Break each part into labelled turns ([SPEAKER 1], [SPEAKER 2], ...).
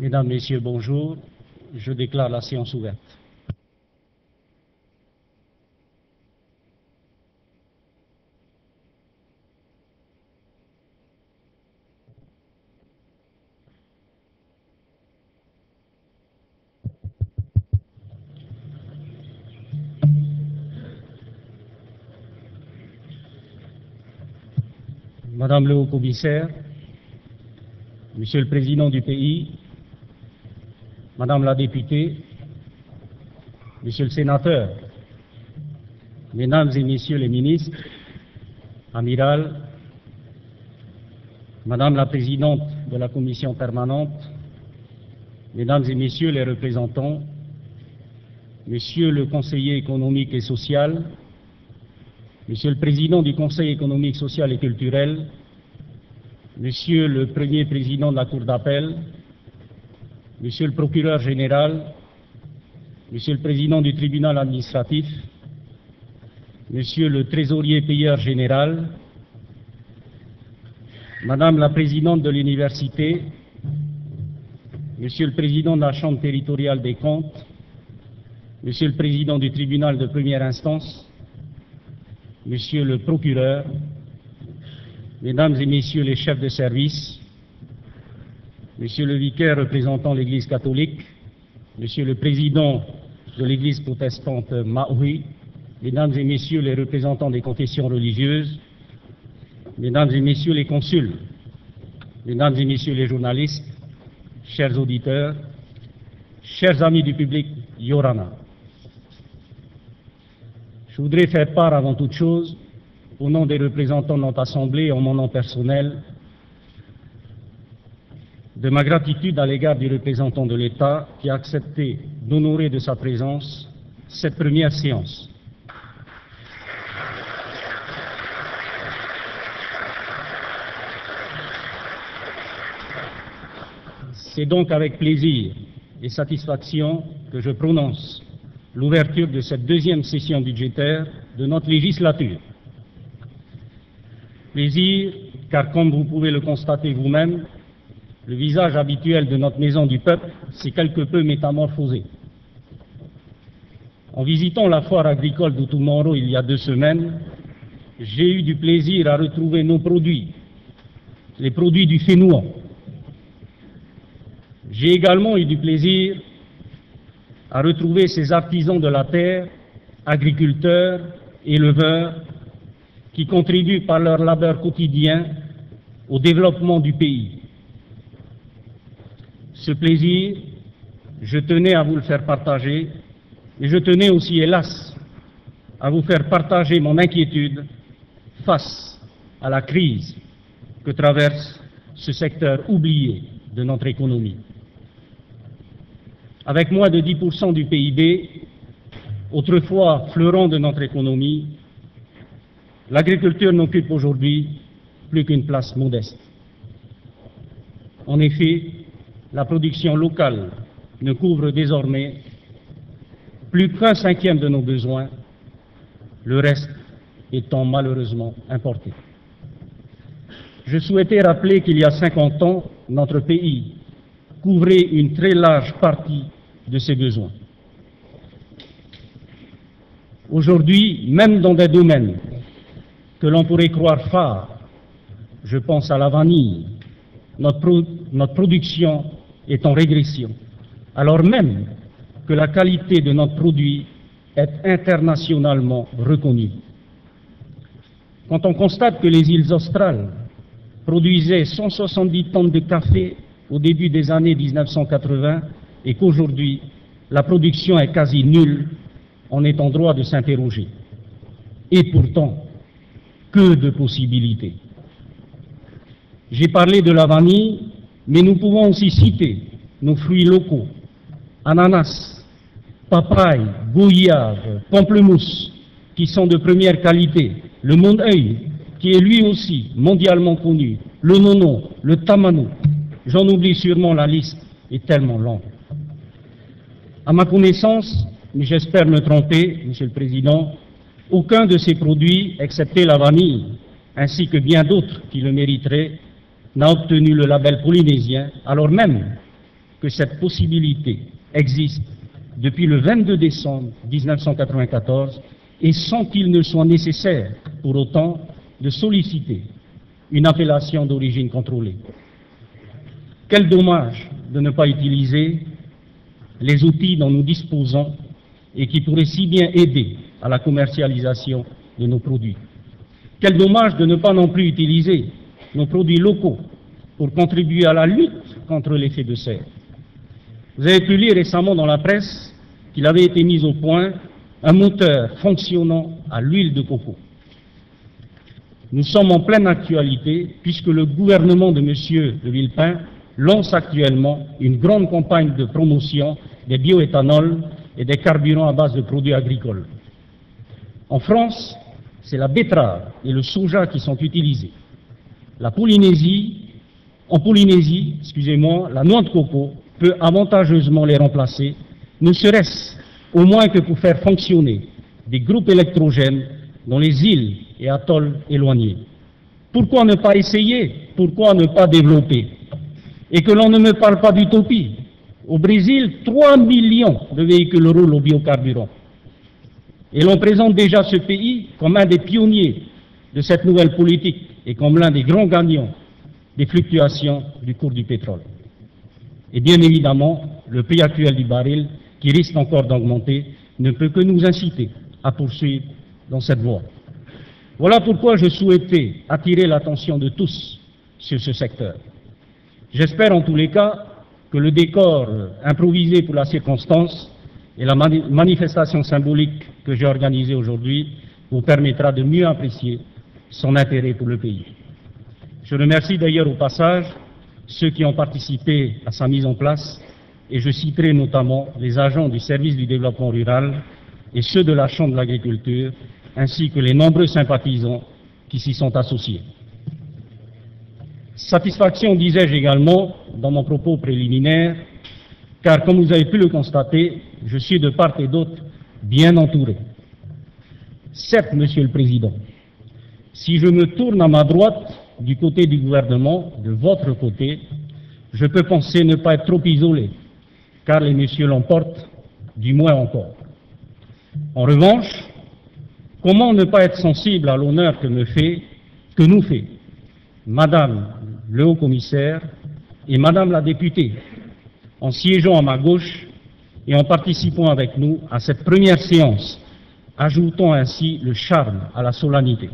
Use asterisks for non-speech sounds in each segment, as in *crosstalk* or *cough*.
[SPEAKER 1] Mesdames, Messieurs, bonjour. Je déclare la séance ouverte. Madame le Haut-Commissaire, Monsieur le Président du pays, Madame la députée, Monsieur le Sénateur, Mesdames et Messieurs les ministres, Amiral, Madame la Présidente de la Commission permanente, Mesdames et Messieurs les représentants, Monsieur le Conseiller économique et social, Monsieur le Président du Conseil économique, social et culturel, Monsieur le Premier Président de la Cour d'appel, Monsieur le Procureur général, Monsieur le Président du Tribunal administratif, Monsieur le Trésorier payeur général, Madame la Présidente de l'Université, Monsieur le Président de la Chambre territoriale des comptes, Monsieur le Président du Tribunal de première instance, Monsieur le procureur, Mesdames et Messieurs les chefs de service, Monsieur le vicaire représentant l'Église catholique, Monsieur le président de l'Église protestante Maui, Mesdames et Messieurs les représentants des confessions religieuses, Mesdames et Messieurs les consuls, Mesdames et Messieurs les journalistes, chers auditeurs, chers amis du public Yorana. Je voudrais faire part avant toute chose, au nom des représentants de notre Assemblée et en mon nom personnel, de ma gratitude à l'égard du représentant de l'État qui a accepté d'honorer de sa présence cette première séance. C'est donc avec plaisir et satisfaction que je prononce l'ouverture de cette deuxième session budgétaire de notre législature. Plaisir, car comme vous pouvez le constater vous-même, le visage habituel de notre maison du peuple s'est quelque peu métamorphosé. En visitant la foire agricole d'Outoumoro il y a deux semaines, j'ai eu du plaisir à retrouver nos produits, les produits du Fénouan. J'ai également eu du plaisir à retrouver ces artisans de la terre, agriculteurs, éleveurs, qui contribuent par leur labeur quotidien au développement du pays. Ce plaisir, je tenais à vous le faire partager, et je tenais aussi, hélas, à vous faire partager mon inquiétude face à la crise que traverse ce secteur oublié de notre économie. Avec moins de 10% du PIB, autrefois fleuron de notre économie, l'agriculture n'occupe aujourd'hui plus qu'une place modeste. En effet, la production locale ne couvre désormais plus qu'un cinquième de nos besoins, le reste étant malheureusement importé. Je souhaitais rappeler qu'il y a 50 ans, notre pays couvrait une très large partie de ses besoins. Aujourd'hui, même dans des domaines que l'on pourrait croire phares, je pense à la vanille, notre, notre production est en régression, alors même que la qualité de notre produit est internationalement reconnue. Quand on constate que les îles australes produisaient 170 tonnes de café au début des années 1980 et qu'aujourd'hui la production est quasi nulle, on est en droit de s'interroger. Et pourtant, que de possibilités. J'ai parlé de la vanille, mais nous pouvons aussi citer nos fruits locaux, ananas, papaye, goyave, pamplemousse, qui sont de première qualité, le monde-œil, qui est lui aussi mondialement connu, le nono, le tamano, j'en oublie sûrement la liste, est tellement longue. À ma connaissance, mais j'espère me tromper, Monsieur le Président, aucun de ces produits, excepté la vanille, ainsi que bien d'autres qui le mériteraient, n'a obtenu le label polynésien, alors même que cette possibilité existe depuis le 22 décembre 1994 et sans qu'il ne soit nécessaire pour autant de solliciter une appellation d'origine contrôlée. Quel dommage de ne pas utiliser les outils dont nous disposons et qui pourraient si bien aider à la commercialisation de nos produits. Quel dommage de ne pas non plus utiliser nos produits locaux pour contribuer à la lutte contre l'effet de serre. Vous avez pu lire récemment dans la presse qu'il avait été mis au point un moteur fonctionnant à l'huile de coco. Nous sommes en pleine actualité puisque le gouvernement de M. de Villepin lance actuellement une grande campagne de promotion des bioéthanols et des carburants à base de produits agricoles. En France, c'est la betterave et le soja qui sont utilisés. La Polynésie, en Polynésie, excusez-moi, la noix de coco peut avantageusement les remplacer, ne serait-ce au moins que pour faire fonctionner des groupes électrogènes dans les îles et atolls éloignés. Pourquoi ne pas essayer? Pourquoi ne pas développer? Et que l'on ne me parle pas d'utopie. Au Brésil, 3 millions de véhicules roulent au biocarburant. Et l'on présente déjà ce pays comme un des pionniers de cette nouvelle politique et comme l'un des grands gagnants des fluctuations du cours du pétrole. Et bien évidemment, le prix actuel du baril, qui risque encore d'augmenter, ne peut que nous inciter à poursuivre dans cette voie. Voilà pourquoi je souhaitais attirer l'attention de tous sur ce secteur. J'espère en tous les cas que le décor improvisé pour la circonstance et la manifestation symbolique que j'ai organisée aujourd'hui vous permettra de mieux apprécier son intérêt pour le pays. Je remercie d'ailleurs au passage ceux qui ont participé à sa mise en place et je citerai notamment les agents du service du développement rural et ceux de la Chambre de l'agriculture ainsi que les nombreux sympathisants qui s'y sont associés. Satisfaction, disais-je également dans mon propos préliminaire, car comme vous avez pu le constater, je suis de part et d'autre bien entouré. Certes, Monsieur le Président, si je me tourne à ma droite, du côté du gouvernement, de votre côté, je peux penser ne pas être trop isolé, car les messieurs l'emportent, du moins encore. En revanche, comment ne pas être sensible à l'honneur que me fait, que nous fait Madame le haut-commissaire et Madame la députée, en siégeant à ma gauche et en participant avec nous à cette première séance, ajoutant ainsi le charme à la solennité.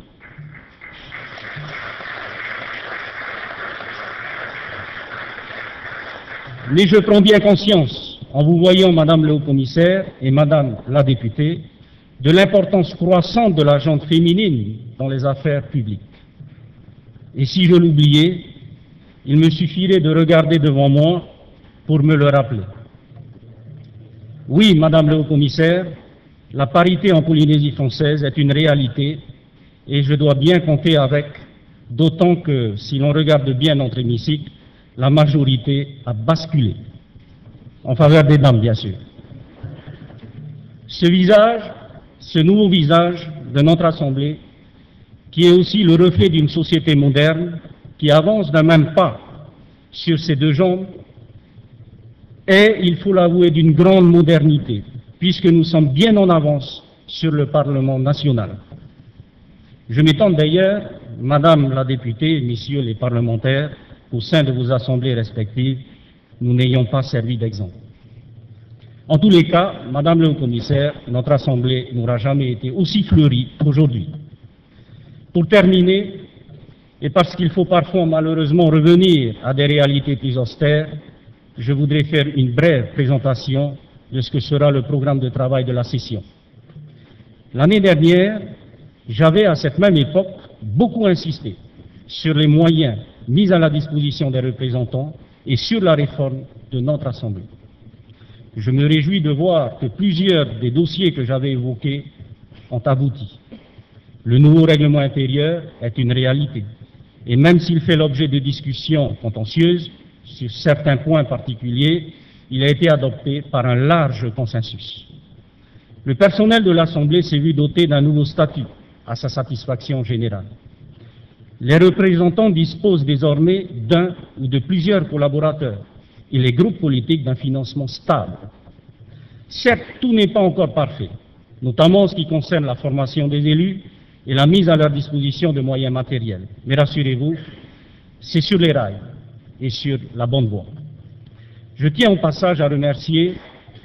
[SPEAKER 1] Mais je prends bien conscience, en vous voyant, Madame le haut-commissaire et Madame la députée, de l'importance croissante de la gente féminine dans les affaires publiques. Et si je l'oubliais, il me suffirait de regarder devant moi pour me le rappeler. Oui, Madame le Haut-Commissaire, la parité en Polynésie française est une réalité et je dois bien compter avec, d'autant que si l'on regarde bien notre hémicycle, la majorité a basculé, en faveur des dames bien sûr. Ce visage, ce nouveau visage de notre Assemblée, qui est aussi le reflet d'une société moderne qui avance d'un même pas sur ses deux jambes, est, il faut l'avouer, d'une grande modernité, puisque nous sommes bien en avance sur le Parlement national. Je m'étends d'ailleurs, Madame la députée, Messieurs les parlementaires, au sein de vos assemblées respectives, nous n'ayons pas servi d'exemple. En tous les cas, Madame le commissaire, notre Assemblée n'aura jamais été aussi fleurie qu'aujourd'hui. Pour terminer, et parce qu'il faut parfois malheureusement revenir à des réalités plus austères, je voudrais faire une brève présentation de ce que sera le programme de travail de la session. L'année dernière, j'avais à cette même époque beaucoup insisté sur les moyens mis à la disposition des représentants et sur la réforme de notre Assemblée. Je me réjouis de voir que plusieurs des dossiers que j'avais évoqués ont abouti. Le nouveau règlement intérieur est une réalité. Et même s'il fait l'objet de discussions contentieuses, sur certains points particuliers, il a été adopté par un large consensus. Le personnel de l'Assemblée s'est vu doté d'un nouveau statut à sa satisfaction générale. Les représentants disposent désormais d'un ou de plusieurs collaborateurs et les groupes politiques d'un financement stable. Certes, tout n'est pas encore parfait, notamment en ce qui concerne la formation des élus et la mise à leur disposition de moyens matériels. Mais rassurez-vous, c'est sur les rails et sur la bonne voie. Je tiens au passage à remercier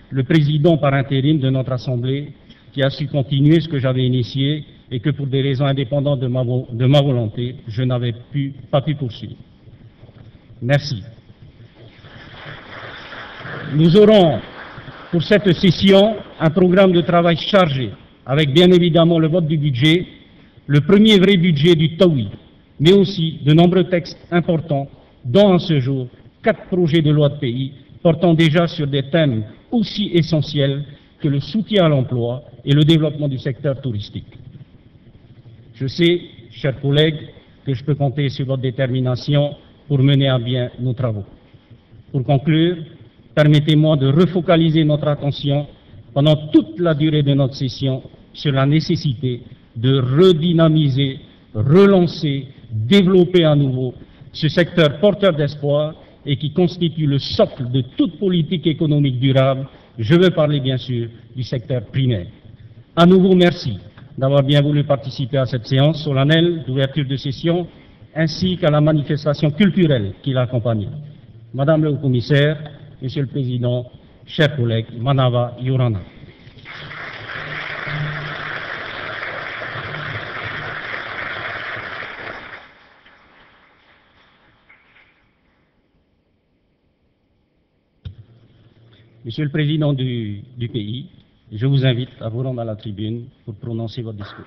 [SPEAKER 1] le président par intérim de notre Assemblée qui a su continuer ce que j'avais initié et que pour des raisons indépendantes de ma, volonté, je n'avais pas pu poursuivre. Merci. Nous aurons pour cette session un programme de travail chargé, avec bien évidemment le vote du budget, le premier vrai budget du TAWI, mais aussi de nombreux textes importants, dont en ce jour quatre projets de loi de pays portant déjà sur des thèmes aussi essentiels que le soutien à l'emploi et le développement du secteur touristique. Je sais, chers collègues, que je peux compter sur votre détermination pour mener à bien nos travaux. Pour conclure, permettez-moi de refocaliser notre attention pendant toute la durée de notre session sur la nécessité de redynamiser, relancer, développer à nouveau ce secteur porteur d'espoir et qui constitue le socle de toute politique économique durable. Je veux parler bien sûr du secteur primaire. À nouveau, merci d'avoir bien voulu participer à cette séance solennelle d'ouverture de session ainsi qu'à la manifestation culturelle qui l'accompagne. Madame le commissaire, Monsieur le Président, chers collègues, Manava Yorana. Monsieur le Président du pays, je vous invite à vous rendre à la tribune pour prononcer votre discours.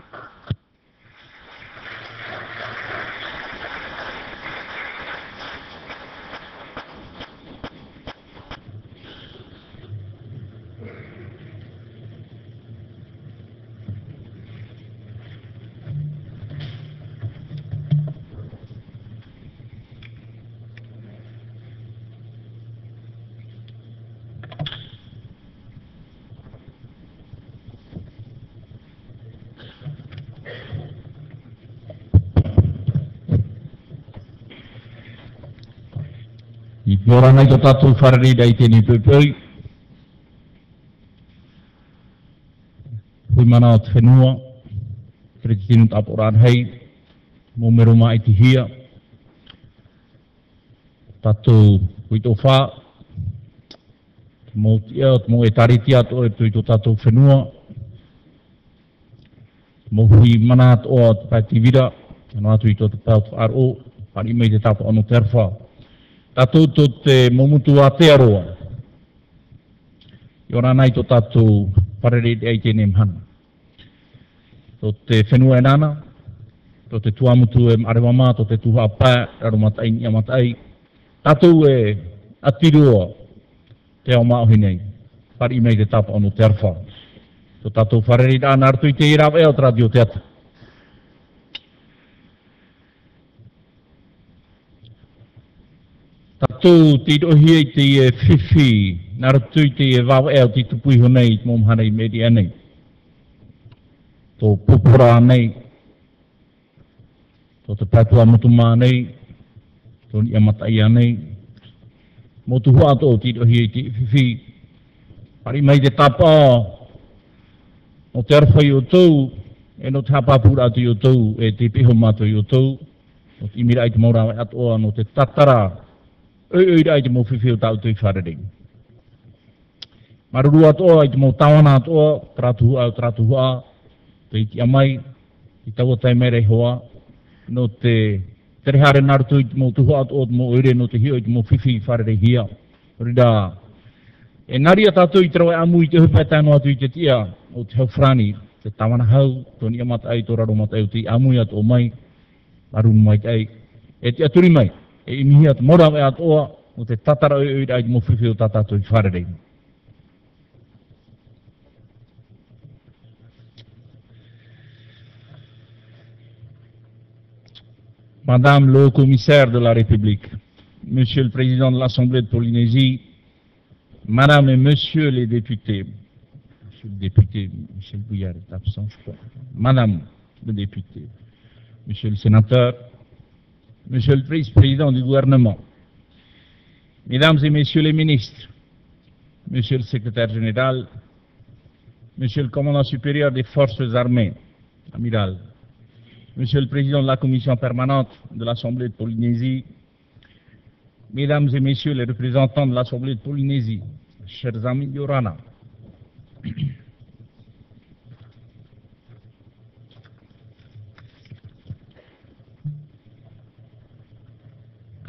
[SPEAKER 2] Nora nei to tātou whareri dai tēnei pūpūi. Hui mana o te whenua, kere te tēnu tāpō rān hei, mō mero mai te hia. Tātou hui tō whā, mō te eo, mō e tariti ato e tui tō tātou whenua. Mō hui mana ato o te pai te vira, anō atu i tō te pēo te pari mei te tāpō anō te arwha. Tō te momutu a te aroa. I ora nei tō tātou parere te aite mhana. Tō te whenua e nana, tō te tuamutu e arewa tō te tuha pā, raro matai ni amatai. Tātou e atiroa te ao māohi nei. Pari mei te tapa ono te arwha. Tō tātou whareri nāna artu i te irawa e o tradio te ata. Tātou te rohi e te e whiwhi, nā ratu te e wāwa eo te tupui honei i mōm media nei. meri anei. Tō pupura nei, tō te patua mutu mā nei, tō ni amatai anei. Mō tu hua tō te rohi e te whiwhi, pari mai te tapa, o te arwhai o tau, e no te hapapura atu i o tau, e te piho mātou i o tau, o te imira i te maurawe atoa, no te tatara, oi oi ai te mo whiwhi tau tui wharering. Maruru atoa ai te mo tawana atoa, tratu hua tratu hua, te iti amai, i taua tai mere hoa, no te terehare narutu i te mo tuhu atoa, te mo oire no te hio i te mo whiwhi wharere hia. Rida, e nari a tātou i te amu i te hupai tāno atu i te tia, o te hau frani, te tawana hau, toni ni amata ai, tō raro mata ai, o te amu i ato o mai, maru mai te ai, e te aturi mai, Madame le commissaire de la République, Monsieur le Président de l'Assemblée de Polynésie, Madame et Monsieur les députés, Monsieur Madame le député, Monsieur le sénateur, Monsieur le vice-président du gouvernement, Mesdames et Messieurs les ministres, Monsieur le Secrétaire général, Monsieur le Commandant supérieur des Forces armées, Amiral, Monsieur le Président de la Commission permanente de l'Assemblée de Polynésie, Mesdames et Messieurs les représentants de l'Assemblée de Polynésie, chers amis Yorana,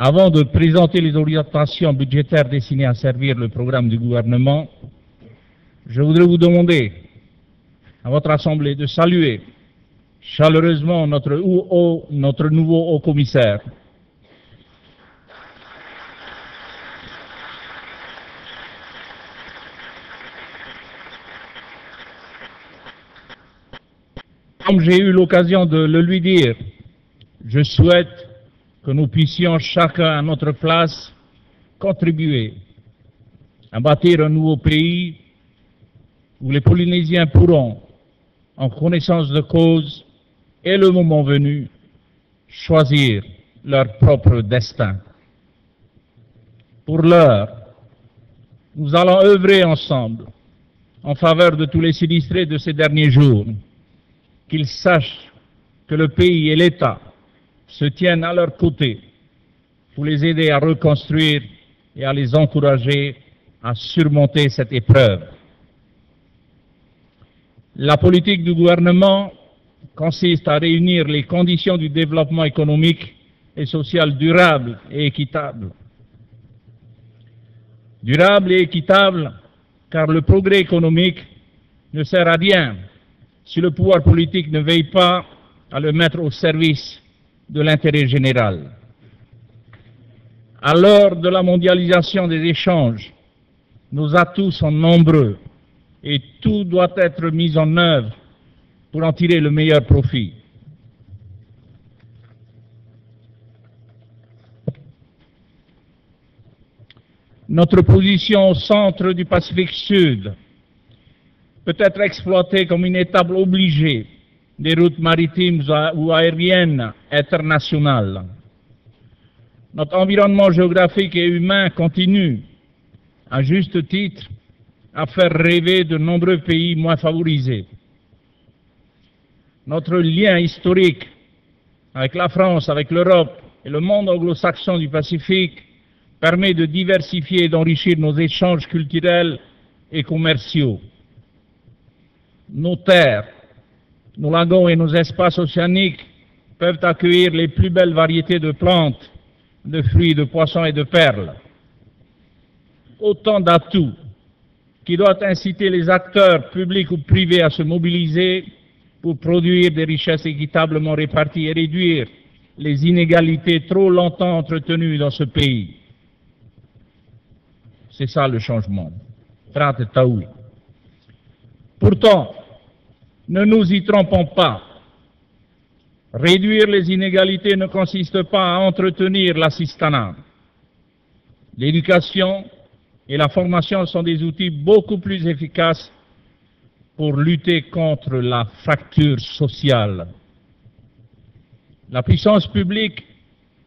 [SPEAKER 2] Avant de présenter les orientations budgétaires destinées à servir le programme du gouvernement, je voudrais vous demander à votre Assemblée de saluer chaleureusement notre, nouveau haut commissaire. Comme j'ai eu l'occasion de le lui dire, je souhaite que nous puissions chacun à notre place contribuer à bâtir un nouveau pays où les Polynésiens pourront, en connaissance de cause et le moment venu, choisir leur propre destin. Pour l'heure, nous allons œuvrer ensemble en faveur de tous les sinistrés de ces derniers jours, qu'ils sachent que le pays et l'État se tiennent à leur côté pour les aider à reconstruire et à les encourager à surmonter cette épreuve. La politique du gouvernement consiste à réunir les conditions du développement économique et social durable et équitable. Durable et équitable, car le progrès économique ne sert à rien si le pouvoir politique ne veille pas à le mettre au service de l'intérêt général. À l'heure de la mondialisation des échanges, nos atouts sont nombreux et tout doit être mis en œuvre pour en tirer le meilleur profit. Notre position au centre du Pacifique Sud peut être exploitée comme une étape obligée des routes maritimes ou aériennes internationales. Notre environnement géographique et humain continue, à juste titre, à faire rêver de nombreux pays moins favorisés. Notre lien historique avec la France, avec l'Europe et le monde anglo-saxon du Pacifique permet de diversifier et d'enrichir nos échanges culturels et commerciaux. Nos terres, nos lagons et nos espaces océaniques peuvent accueillir les plus belles variétés de plantes, de fruits, de poissons et de perles. Autant d'atouts qui doivent inciter les acteurs publics ou privés à se mobiliser pour produire des richesses équitablement réparties et réduire les inégalités trop longtemps entretenues dans ce pays. C'est ça le changement. Pourtant, ne nous y trompons pas. Réduire les inégalités ne consiste pas à entretenir l'assistanat. L'éducation et la formation sont des outils beaucoup plus efficaces pour lutter contre la fracture sociale. La puissance publique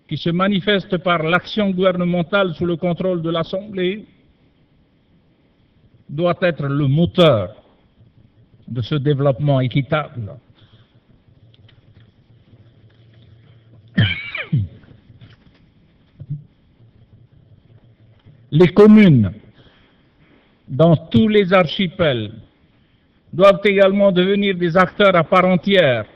[SPEAKER 2] qui se manifeste par l'action gouvernementale sous le contrôle de l'Assemblée doit être le moteur de ce développement équitable. Les communes dans tous les archipels doivent également devenir des acteurs à part entière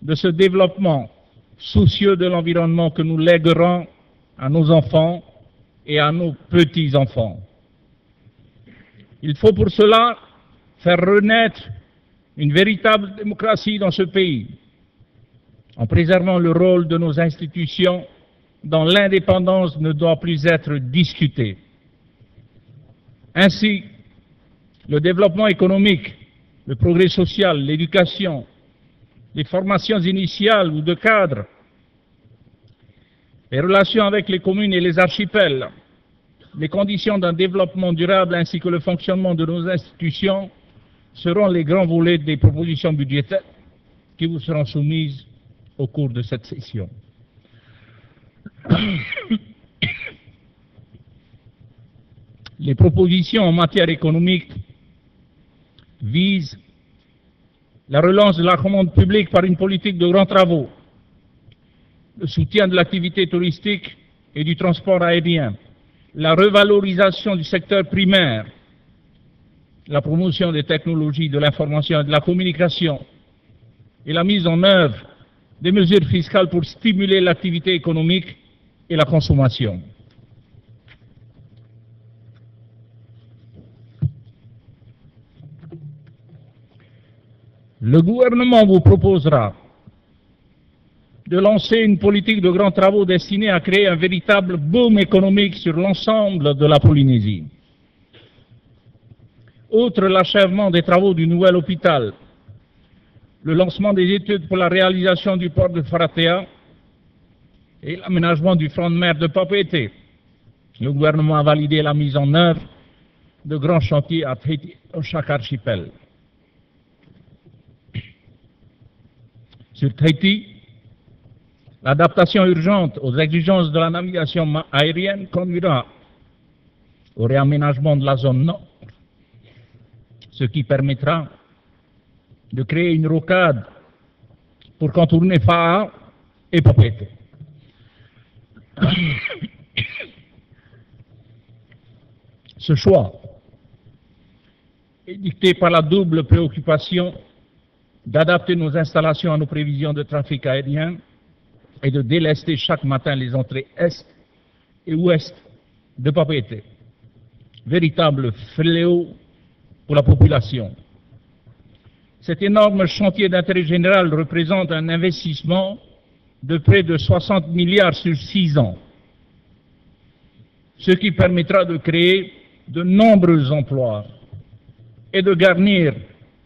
[SPEAKER 2] de ce développement soucieux de l'environnement que nous léguerons à nos enfants et à nos petits-enfants. Il faut pour cela faire renaître une véritable démocratie dans ce pays, en préservant le rôle de nos institutions dont l'indépendance ne doit plus être discutée. Ainsi, le développement économique, le progrès social, l'éducation, les formations initiales ou de cadre, les relations avec les communes et les archipels, les conditions d'un développement durable ainsi que le fonctionnement de nos institutions seront les grands volets des propositions budgétaires qui vous seront soumises au cours de cette session. *coughs* Les propositions en matière économique visent la relance de la commande publique par une politique de grands travaux, le soutien de l'activité touristique et du transport aérien, la revalorisation du secteur primaire, la promotion des technologies de l'information et de la communication et la mise en œuvre des mesures fiscales pour stimuler l'activité économique et la consommation. Le gouvernement vous proposera de lancer une politique de grands travaux destinée à créer un véritable boom économique sur l'ensemble de la Polynésie. Outre l'achèvement des travaux du nouvel hôpital, le lancement des études pour la réalisation du port de Faratea et l'aménagement du front de mer de Papeete, le gouvernement a validé la mise en œuvre de grands chantiers à chaque archipel. Sur Tahiti, l'adaptation urgente aux exigences de la navigation aérienne conduira au réaménagement de la zone nord, ce qui permettra de créer une rocade pour contourner Faa et Papete. *coughs* Ce choix est dicté par la double préoccupation d'adapter nos installations à nos prévisions de trafic aérien et de délester chaque matin les entrées est et ouest de Papeete. Véritable fléau pour la population. Cet énorme chantier d'intérêt général représente un investissement de près de 60 milliards sur 6 ans, ce qui permettra de créer de nombreux emplois et de garnir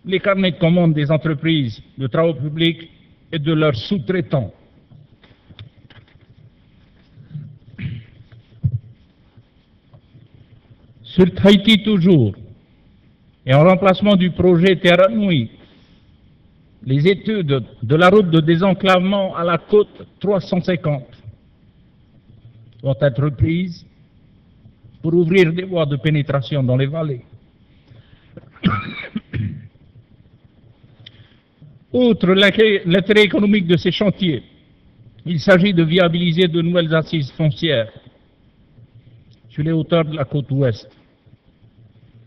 [SPEAKER 2] les carnets de commandes des entreprises de travaux publics et de leurs sous-traitants. Sur Tahiti toujours, et en remplacement du projet Terra Nui, les études de la route de désenclavement à la côte 350 vont être prises pour ouvrir des voies de pénétration dans les vallées. *coughs* Outre l'intérêt économique de ces chantiers, il s'agit de viabiliser de nouvelles assises foncières sur les hauteurs de la côte ouest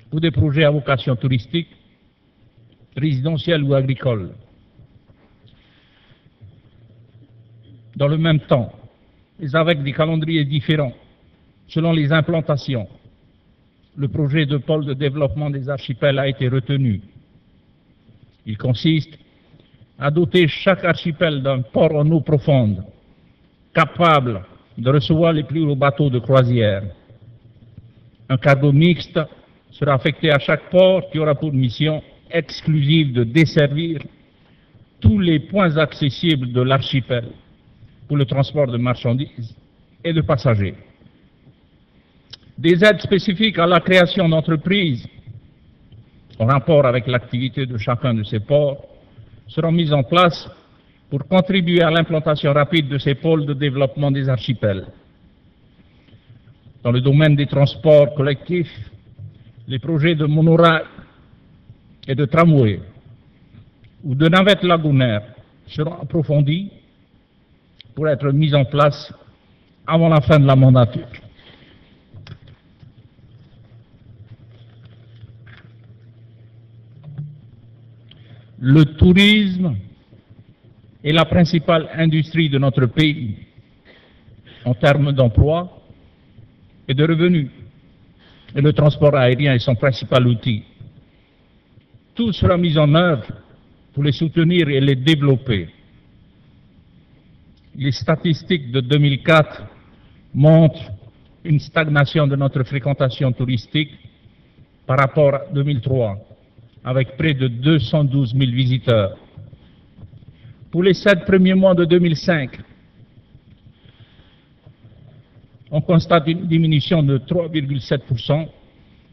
[SPEAKER 2] pour des projets à vocation touristique, résidentielle ou agricole. Dans le même temps, mais avec des calendriers différents, selon les implantations, le projet de pôle de développement des archipels a été retenu. Il consiste à doter chaque archipel d'un port en eau profonde, capable de recevoir les plus gros bateaux de croisière. Un cargo mixte sera affecté à chaque port qui aura pour mission exclusive de desservir tous les points accessibles de l'archipel pour le transport de marchandises et de passagers. Des aides spécifiques à la création d'entreprises en rapport avec l'activité de chacun de ces ports seront mises en place pour contribuer à l'implantation rapide de ces pôles de développement des archipels. Dans le domaine des transports collectifs, les projets de monorail et de tramway ou de navettes lagunaires seront approfondis pour être mis en place avant la fin de la mandature. le tourisme est la principale industrie de notre pays en termes d'emploi et de revenus. Et le transport aérien est son principal outil. Tout sera mis en œuvre pour les soutenir et les développer. Les statistiques de 2004 montrent une stagnation de notre fréquentation touristique par rapport à 2003 avec près de 212 000 visiteurs. Pour les sept premiers mois de 2005, on constate une diminution de 3,7%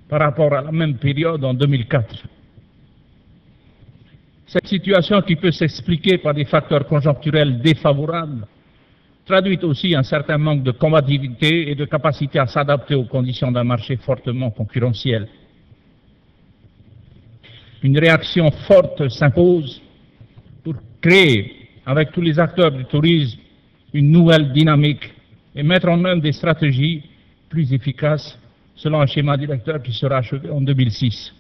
[SPEAKER 2] par rapport à la même période en 2004. Cette situation qui peut s'expliquer par des facteurs conjoncturels défavorables traduit aussi un certain manque de combativité et de capacité à s'adapter aux conditions d'un marché fortement concurrentiel. Une réaction forte s'impose pour créer, avec tous les acteurs du tourisme, une nouvelle dynamique et mettre en œuvre des stratégies plus efficaces selon un schéma directeur qui sera achevé en 2006.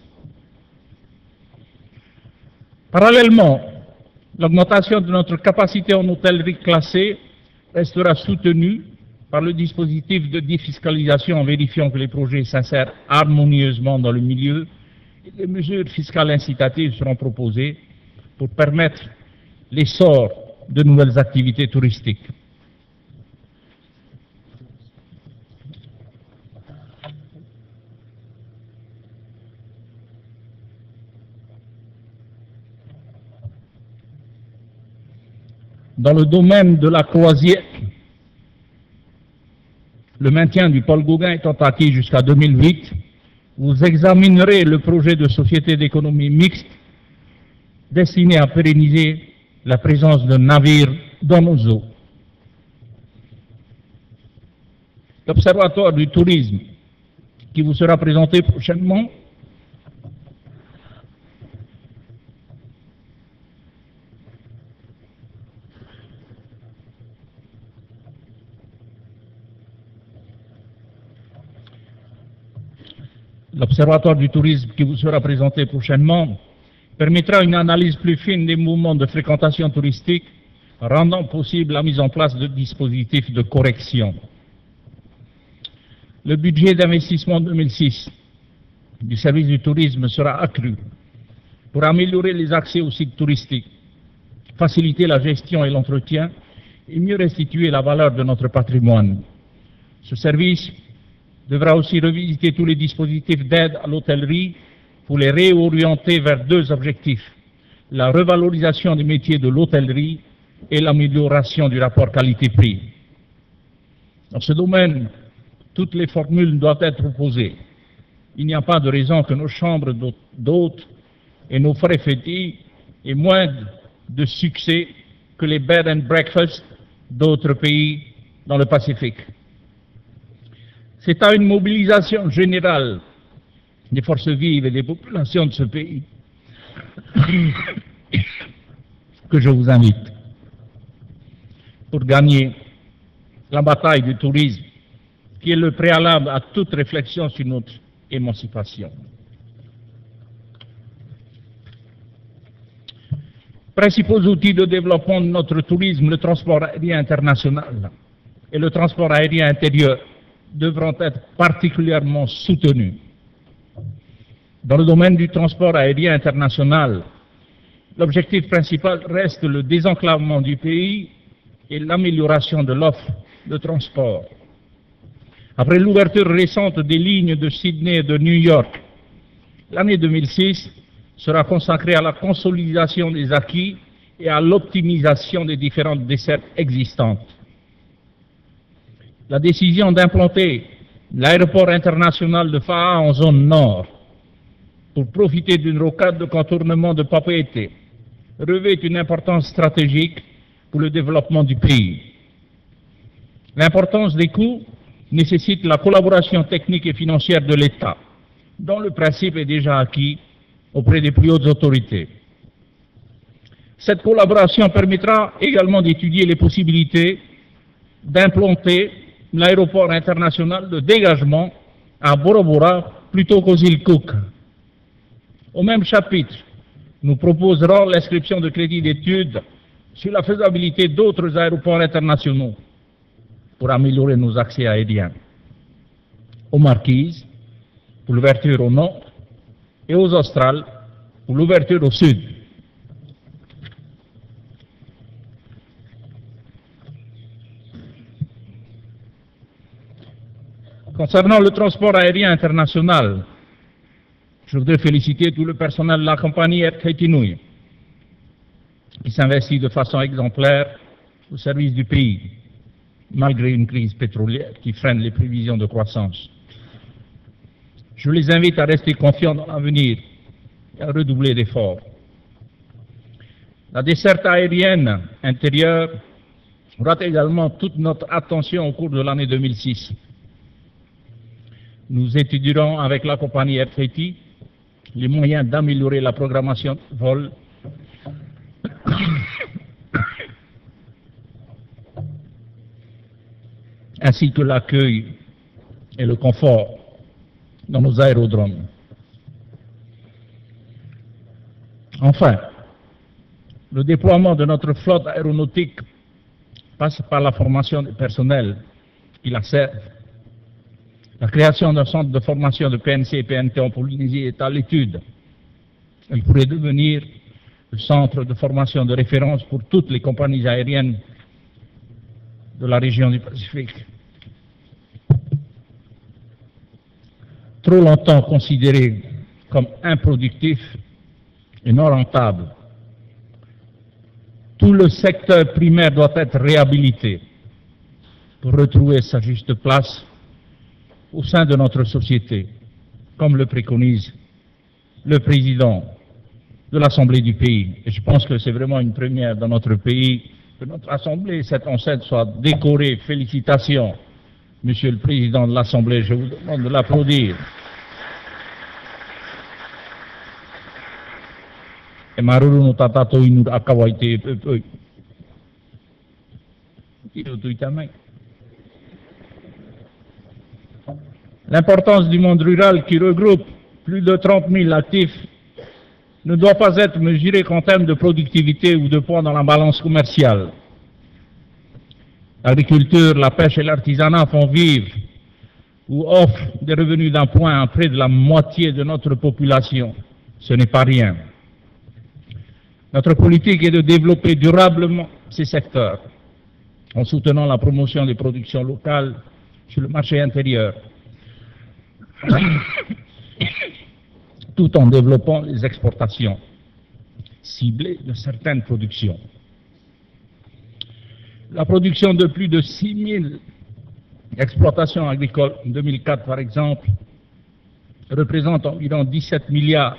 [SPEAKER 2] Parallèlement, l'augmentation de notre capacité en hôtellerie classée restera soutenue par le dispositif de défiscalisation en vérifiant que les projets s'insèrent harmonieusement dans le milieu et des mesures fiscales incitatives seront proposées pour permettre l'essor de nouvelles activités touristiques. Dans le domaine de la croisière, le maintien du Paul Gauguin étant acquis jusqu'à 2008, vous examinerez le projet de société d'économie mixte destiné à pérenniser la présence de navires dans nos eaux. L'Observatoire du tourisme qui vous sera présenté prochainement L'Observatoire du tourisme qui vous sera présenté prochainement permettra une analyse plus fine des mouvements de fréquentation touristique, rendant possible la mise en place de dispositifs de correction. Le budget d'investissement 2006 du service du tourisme sera accru pour améliorer les accès aux sites touristiques, faciliter la gestion et l'entretien et mieux restituer la valeur de notre patrimoine. Ce service devra aussi revisiter tous les dispositifs d'aide à l'hôtellerie pour les réorienter vers deux objectifs, la revalorisation des métiers de l'hôtellerie et l'amélioration du rapport qualité-prix. Dans ce domaine, toutes les formules doivent être proposées. Il n'y a pas de raison que nos chambres d'hôtes et nos frais fétis aient moins de succès que les bed and breakfast d'autres pays dans le Pacifique. C'est à une mobilisation générale des forces vives et des populations de ce pays *coughs* que je vous invite pour gagner la bataille du tourisme qui est le préalable à toute réflexion sur notre émancipation. Principaux outils de développement de notre tourisme, le transport aérien international et le transport aérien intérieur devront être particulièrement soutenus. Dans le domaine du transport aérien international, l'objectif principal reste le désenclavement du pays et l'amélioration de l'offre de transport. Après l'ouverture récente des lignes de Sydney et de New York, l'année 2006 sera consacrée à la consolidation des acquis et à l'optimisation des différentes dessertes existantes la décision d'implanter l'aéroport international de Faa en zone nord pour profiter d'une rocade de contournement de Papeete revêt une importance stratégique pour le développement du pays. L'importance des coûts nécessite la collaboration technique et financière de l'État, dont le principe est déjà acquis auprès des plus hautes autorités. Cette collaboration permettra également d'étudier les possibilités d'implanter l'aéroport international de dégagement à Bora plutôt qu'aux îles Cook. Au même chapitre, nous proposerons l'inscription de crédits d'études sur la faisabilité d'autres aéroports internationaux pour améliorer nos accès aériens. Aux Marquises, pour l'ouverture au nord, et aux Australes, pour l'ouverture au sud. Concernant le transport aérien international, je voudrais féliciter tout le personnel de la compagnie Air Khaitinouy qui s'investit de façon exemplaire au service du pays, malgré une crise pétrolière qui freine les prévisions de croissance. Je les invite à rester confiants dans l'avenir et à redoubler d'efforts. La desserte aérienne intérieure aura également toute notre attention au cours de l'année 2006. Nous étudierons avec la compagnie FAT les moyens d'améliorer la programmation vol *coughs* ainsi que l'accueil et le confort dans nos aérodromes. Enfin, le déploiement de notre flotte aéronautique passe par la formation du personnel qui la sert. La création d'un centre de formation de PNC et PNT en Polynésie est à l'étude. Elle pourrait devenir le centre de formation de référence pour toutes les compagnies aériennes de la région du Pacifique. Trop longtemps considéré comme improductif et non rentable, tout le secteur primaire doit être réhabilité pour retrouver sa juste place au sein de notre société, comme le préconise le président de l'Assemblée du pays. Et je pense que c'est vraiment une première dans notre pays que notre Assemblée, cette enceinte, soit décorée. Félicitations, Monsieur le Président de l'Assemblée, je vous demande de l'applaudir. E. Iro L'importance du monde rural qui regroupe plus de 30 000 actifs ne doit pas être mesurée qu'en termes de productivité ou de poids dans la balance commerciale. L'agriculture, la pêche et l'artisanat font vivre ou offrent des revenus point à près de la moitié de notre population. Ce n'est pas rien. Notre politique est de développer durablement ces secteurs en soutenant la promotion des productions locales sur le marché intérieur, *coughs* tout en développant les exportations ciblées de certaines productions. La production de plus de 6 000 exploitations agricoles en 2004, par exemple, représente environ 17 milliards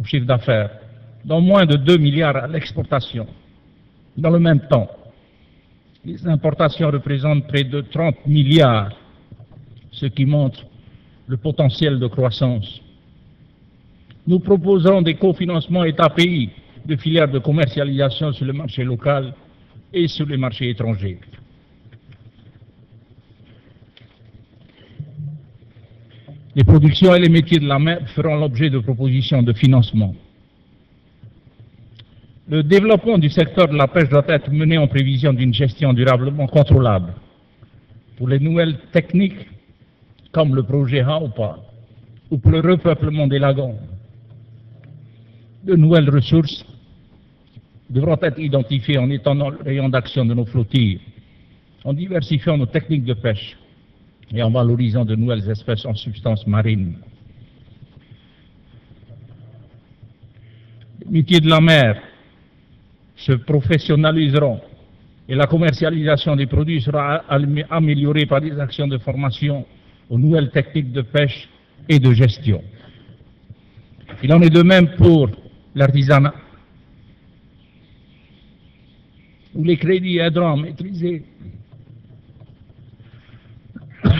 [SPEAKER 2] au chiffre d'affaires, dont moins de 2 milliards à l'exportation. Dans le même temps, les importations représentent près de 30 milliards, ce qui montre le potentiel de croissance. Nous proposons des cofinancements État-pays de filières de commercialisation sur le marché local et sur les marchés étrangers. Les productions et les métiers de la mer feront l'objet de propositions de financement. Le développement du secteur de la pêche doit être mené en prévision d'une gestion durablement contrôlable. Pour les nouvelles techniques, comme le projet HAOPA, ou pour le repeuplement des lagons, de nouvelles ressources devront être identifiées en étendant le rayon d'action de nos flottilles, en diversifiant nos techniques de pêche et en valorisant de nouvelles espèces en substances marines. Les métiers de la mer se professionnaliseront et la commercialisation des produits sera améliorée par des actions de formation aux nouvelles techniques de pêche et de gestion. Il en est de même pour l'artisanat, où les crédits aideront à maîtriser *coughs*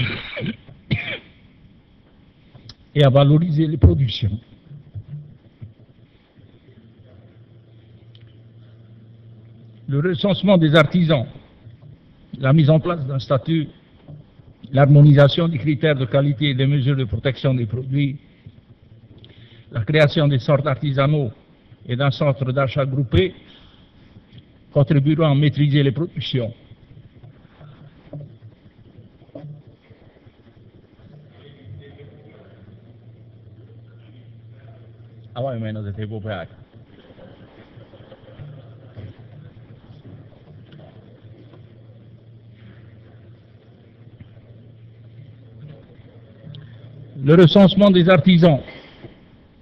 [SPEAKER 2] et à valoriser les productions. Le recensement des artisans, la mise en place d'un statut, l'harmonisation des critères de qualité et des mesures de protection des produits, la création des sortes artisanaux et d'un centre d'achat groupé contribueront à maîtriser les productions. Tiempo para Le recensement des artisans,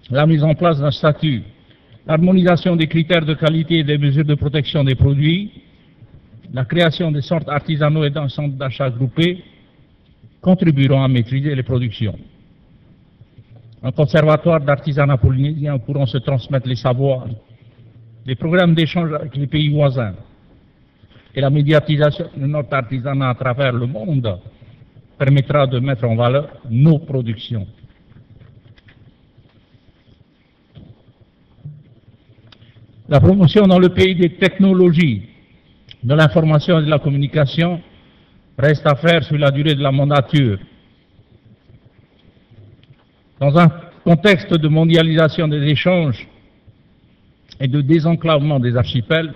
[SPEAKER 2] la mise en place d'un statut, l'harmonisation des critères de qualité et des mesures de protection des produits, la création des sortes artisanaux et d'un centre d'achat groupé contribueront à maîtriser les productions. Un conservatoire d'artisanat polynésien pourront se transmettre les savoirs, des programmes d'échange avec les pays voisins, et la médiatisation de notre artisanat à travers le monde permettra de mettre en valeur nos productions. La promotion dans le pays des technologies, de l'information et de la communication reste à faire sur la durée de la mandature. Dans un contexte de mondialisation des échanges et de désenclavement des archipels,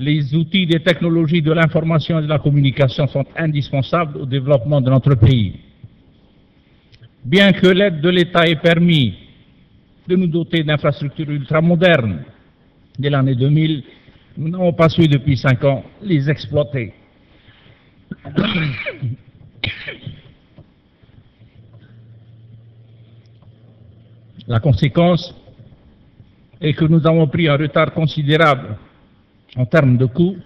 [SPEAKER 2] les outils des technologies de l'information et de la communication sont indispensables au développement de notre pays. Bien que l'aide de l'État ait permis de nous doter d'infrastructures ultramodernes dès l'année 2000, nous n'avons pas su depuis cinq ans les exploiter. La conséquence est que nous avons pris un retard considérable en termes de coûts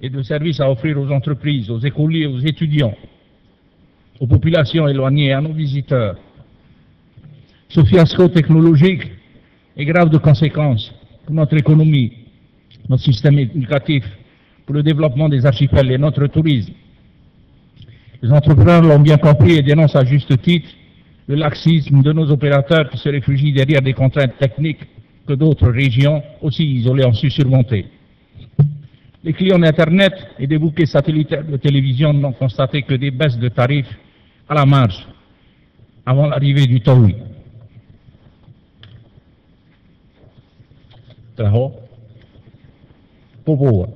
[SPEAKER 2] et de services à offrir aux entreprises, aux écoliers, aux étudiants, aux populations éloignées à nos visiteurs. Ce fiasco technologique est grave de conséquences pour notre économie, notre système éducatif, pour le développement des archipels et notre tourisme. Les entrepreneurs l'ont bien compris et dénoncent à juste titre le laxisme de nos opérateurs qui se réfugient derrière des contraintes techniques que d'autres régions, aussi isolées, ont su surmonter. Les clients d'Internet et des bouquets satellitaires de télévision n'ont constaté que des baisses de tarifs à la marge avant l'arrivée du TOWI. Popoa.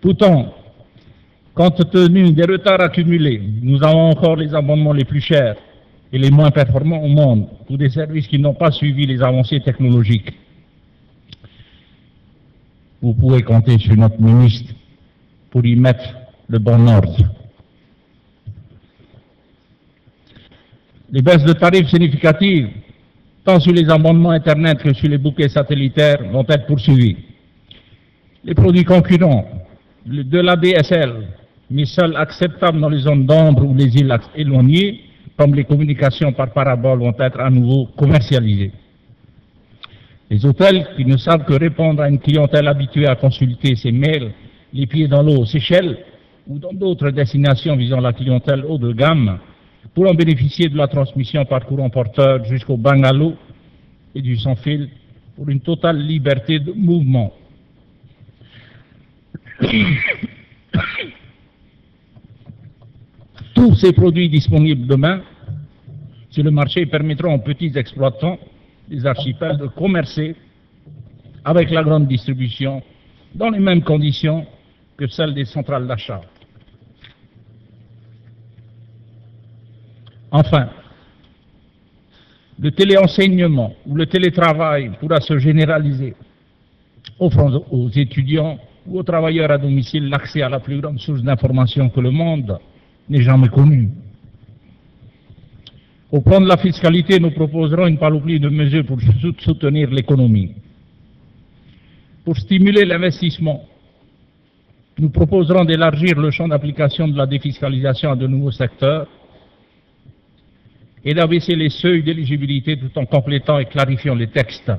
[SPEAKER 2] Pourtant, compte tenu des retards accumulés, nous avons encore les abonnements les plus chers les moins performants au monde pour des services qui n'ont pas suivi les avancées technologiques. Vous pouvez compter sur notre ministre pour y mettre le bon ordre. Les baisses de tarifs significatives, tant sur les abonnements Internet que sur les bouquets satellitaires, vont être poursuivies. Les produits concurrents de la DSL, mais seuls acceptables dans les zones d'ombre ou les îles éloignées, comme les communications par parabole, vont être à nouveau commercialisées. Les hôtels qui ne savent que répondre à une clientèle habituée à consulter ses mails, les pieds dans l'eau aux Seychelles ou dans d'autres destinations visant la clientèle haut de gamme, pourront bénéficier de la transmission par courant porteur jusqu'au bungalow et du sans-fil pour une totale liberté de mouvement. Tous ces produits disponibles demain sur le marché permettront aux petits exploitants des archipels de commercer avec la grande distribution dans les mêmes conditions que celles des centrales d'achat. Enfin, le téléenseignement ou le télétravail pourra se généraliser, offrant aux étudiants ou aux travailleurs à domicile l'accès à la plus grande source d'information que le monde n'ait jamais connue. Au plan de la fiscalité, nous proposerons une panoplie de mesures pour soutenir l'économie. Pour stimuler l'investissement, nous proposerons d'élargir le champ d'application de la défiscalisation à de nouveaux secteurs et d'abaisser les seuils d'éligibilité tout en complétant et clarifiant les textes.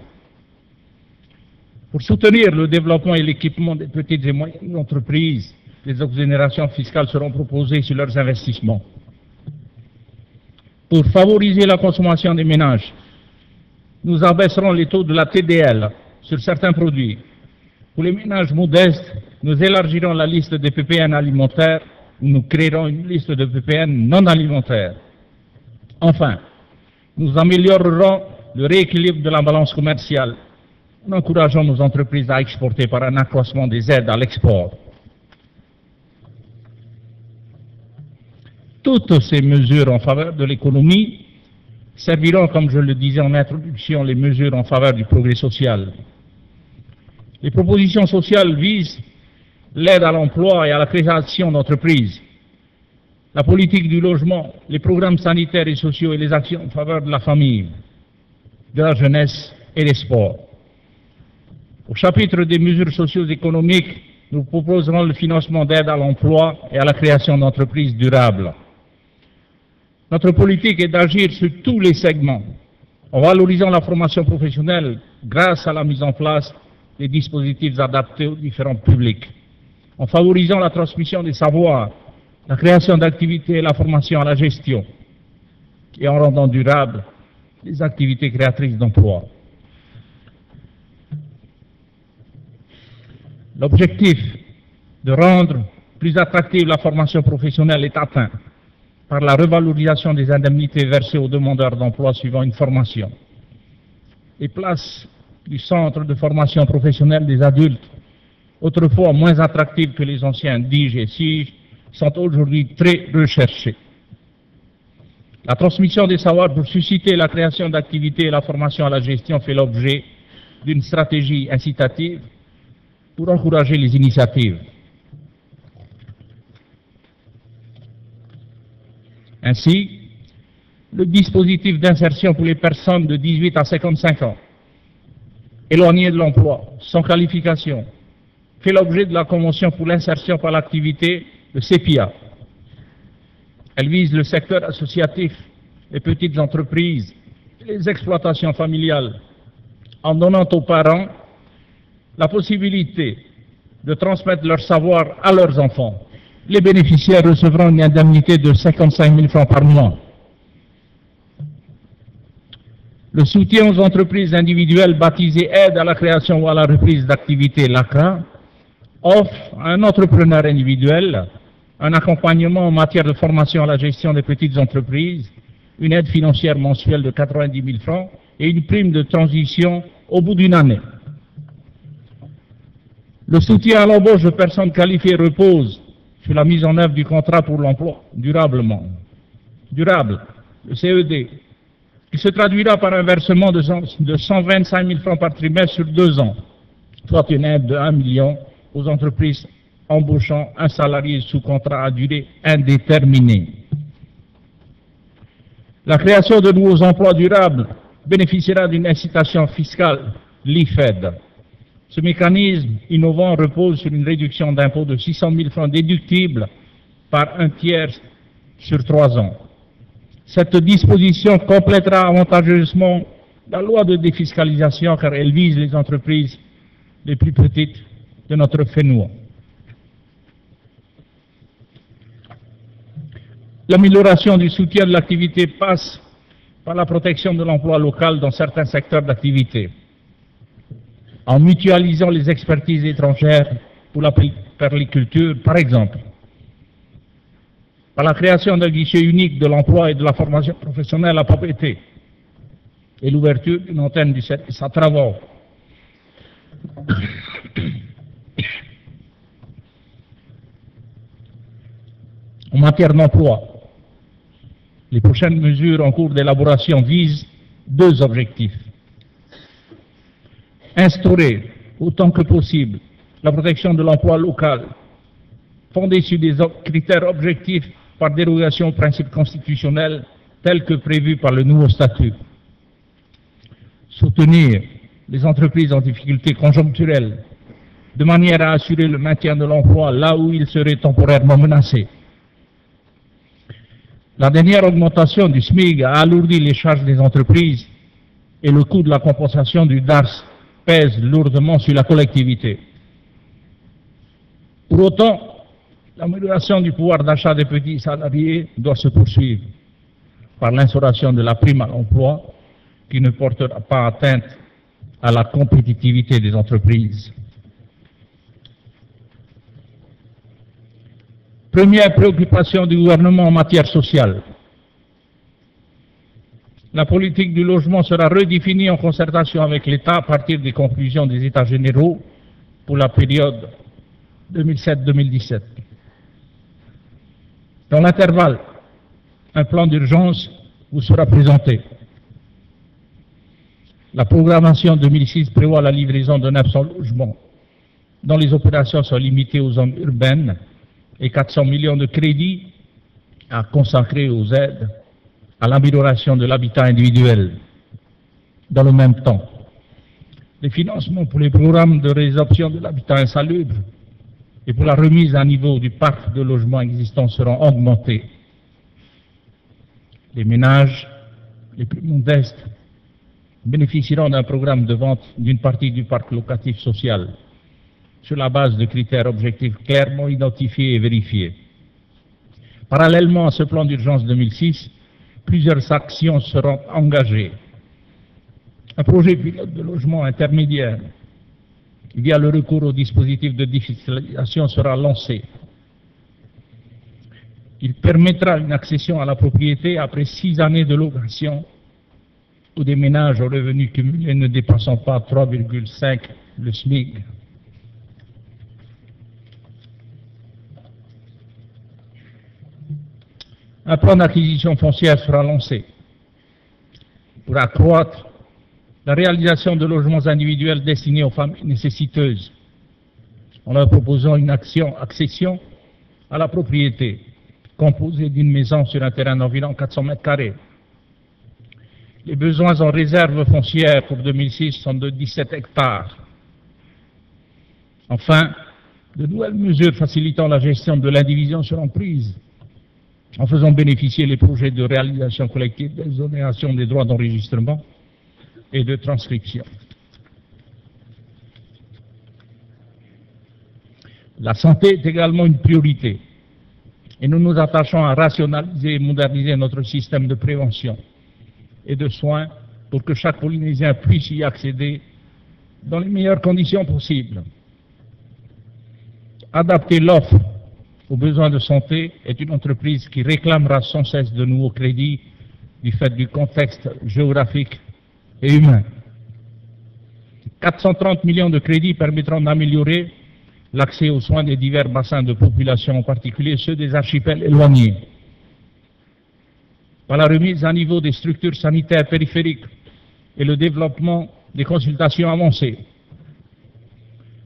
[SPEAKER 2] Pour soutenir le développement et l'équipement des petites et moyennes entreprises, des exonérations fiscales seront proposées sur leurs investissements. Pour favoriser la consommation des ménages, nous abaisserons les taux de la TDL sur certains produits. Pour les ménages modestes, nous élargirons la liste des PPN alimentaires ou nous créerons une liste de PPN non alimentaires. Enfin, nous améliorerons le rééquilibre de la balance commerciale en encourageant nos entreprises à exporter par un accroissement des aides à l'export. Toutes ces mesures en faveur de l'économie serviront, comme je le disais en introduction, les mesures en faveur du progrès social. Les propositions sociales visent l'aide à l'emploi et à la création d'entreprises, la politique du logement, les programmes sanitaires et sociaux et les actions en faveur de la famille, de la jeunesse et des sports. Au chapitre des mesures socio-économiques, nous proposerons le financement d'aide à l'emploi et à la création d'entreprises durables. Notre politique est d'agir sur tous les segments En valorisant la formation professionnelle grâce à la mise en place des dispositifs adaptés aux différents publics. En favorisant la transmission des savoirs, la création d'activités et la formation à la gestion. Et en rendant durables les activités créatrices d'emplois. L'objectif de rendre plus attractive la formation professionnelle est atteint par la revalorisation des indemnités versées aux demandeurs d'emploi suivant une formation. Les places du centre de formation professionnelle des adultes, autrefois moins attractives que les anciens DIGE et SIGE, sont aujourd'hui très recherchées. La transmission des savoirs pour susciter la création d'activités et la formation à la gestion fait l'objet d'une stratégie incitative pour encourager les initiatives. Ainsi, le dispositif d'insertion pour les personnes de 18 à 55 ans, éloignées de l'emploi, sans qualification, fait l'objet de la Convention pour l'insertion par l'activité, de CEPIA. Elle vise le secteur associatif, les petites entreprises, les exploitations familiales, en donnant aux parents la possibilité de transmettre leur savoir à leurs enfants. Les bénéficiaires recevront une indemnité de 55 000 francs par mois. Le soutien aux entreprises individuelles baptisées Aide à la création ou à la reprise d'activité LACRA offre à un entrepreneur individuel un accompagnement en matière de formation à la gestion des petites entreprises, une aide financière mensuelle de 90 000 francs et une prime de transition au bout d'une année. Le soutien à l'embauche de personnes qualifiées repose sur la mise en œuvre du contrat pour l'emploi durablement, durable, le CED, qui se traduira par un versement de 125 000 francs par trimestre sur deux ans, soit une aide de 1 million aux entreprises embauchant un salarié sous contrat à durée indéterminée. La création de nouveaux emplois durables bénéficiera d'une incitation fiscale, l'IFED, ce mécanisme innovant repose sur une réduction d'impôt de 600 000 francs déductibles par un tiers sur trois ans. Cette disposition complétera avantageusement la loi de défiscalisation car elle vise les entreprises les plus petites de notre FENUA. L'amélioration du soutien de l'activité passe par la protection de l'emploi local dans certains secteurs d'activité en mutualisant les expertises étrangères pour la perliculture, par exemple, par la création d'un guichet unique de l'emploi et de la formation professionnelle à propriété et l'ouverture d'une antenne du service à travaux. *coughs* En matière d'emploi, les prochaines mesures en cours d'élaboration visent deux objectifs instaurer autant que possible la protection de l'emploi local, fondée sur des critères objectifs par dérogation aux principes constitutionnels tels que prévus par le nouveau statut. Soutenir les entreprises en difficulté conjoncturelle de manière à assurer le maintien de l'emploi là où il serait temporairement menacé. La dernière augmentation du SMIG a alourdi les charges des entreprises et le coût de la compensation du DARS pèse lourdement sur la collectivité. Pour autant, l'amélioration du pouvoir d'achat des petits salariés doit se poursuivre par l'instauration de la prime à l'emploi qui ne portera pas atteinte à la compétitivité des entreprises. Première préoccupation du gouvernement en matière sociale, la politique du logement sera redéfinie en concertation avec l'État à partir des conclusions des États généraux pour la période 2007-2017. Dans l'intervalle, un plan d'urgence vous sera présenté. La programmation 2006 prévoit la livraison de 900 logements dont les opérations sont limitées aux zones urbaines et 400 millions de crédits à consacrer aux aides à l'amélioration de l'habitat individuel. Dans le même temps, les financements pour les programmes de résorption de l'habitat insalubre et pour la remise à niveau du parc de logements existants seront augmentés. Les ménages les plus modestes bénéficieront d'un programme de vente d'une partie du parc locatif social sur la base de critères objectifs clairement identifiés et vérifiés. Parallèlement à ce plan d'urgence 2006, plusieurs actions seront engagées. Un projet pilote de logement intermédiaire via le recours au dispositif de défiscalisation sera lancé. Il permettra une accession à la propriété après six années de location ou des ménages aux revenus cumulés ne dépassant pas 3,5 le SMIC. Un plan d'acquisition foncière sera lancé pour accroître la réalisation de logements individuels destinés aux familles nécessiteuses en leur proposant une action, accession à la propriété composée d'une maison sur un terrain d'environ 400 mètres carrés les besoins en réserve foncière pour 2006 sont de 17 hectares. Enfin, de nouvelles mesures facilitant la gestion de l'indivision seront prises en faisant bénéficier les projets de réalisation collective d'exonération des droits d'enregistrement et de transcription. La santé est également une priorité et nous nous attachons à rationaliser et moderniser notre système de prévention et de soins pour que chaque Polynésien puisse y accéder dans les meilleures conditions possibles. Adapter l'offre aux besoins de santé est une entreprise qui réclamera sans cesse de nouveaux crédits du fait du contexte géographique et humain. 430 millions de crédits permettront d'améliorer l'accès aux soins des divers bassins de population, en particulier ceux des archipels éloignés par la remise à niveau des structures sanitaires périphériques et le développement des consultations avancées.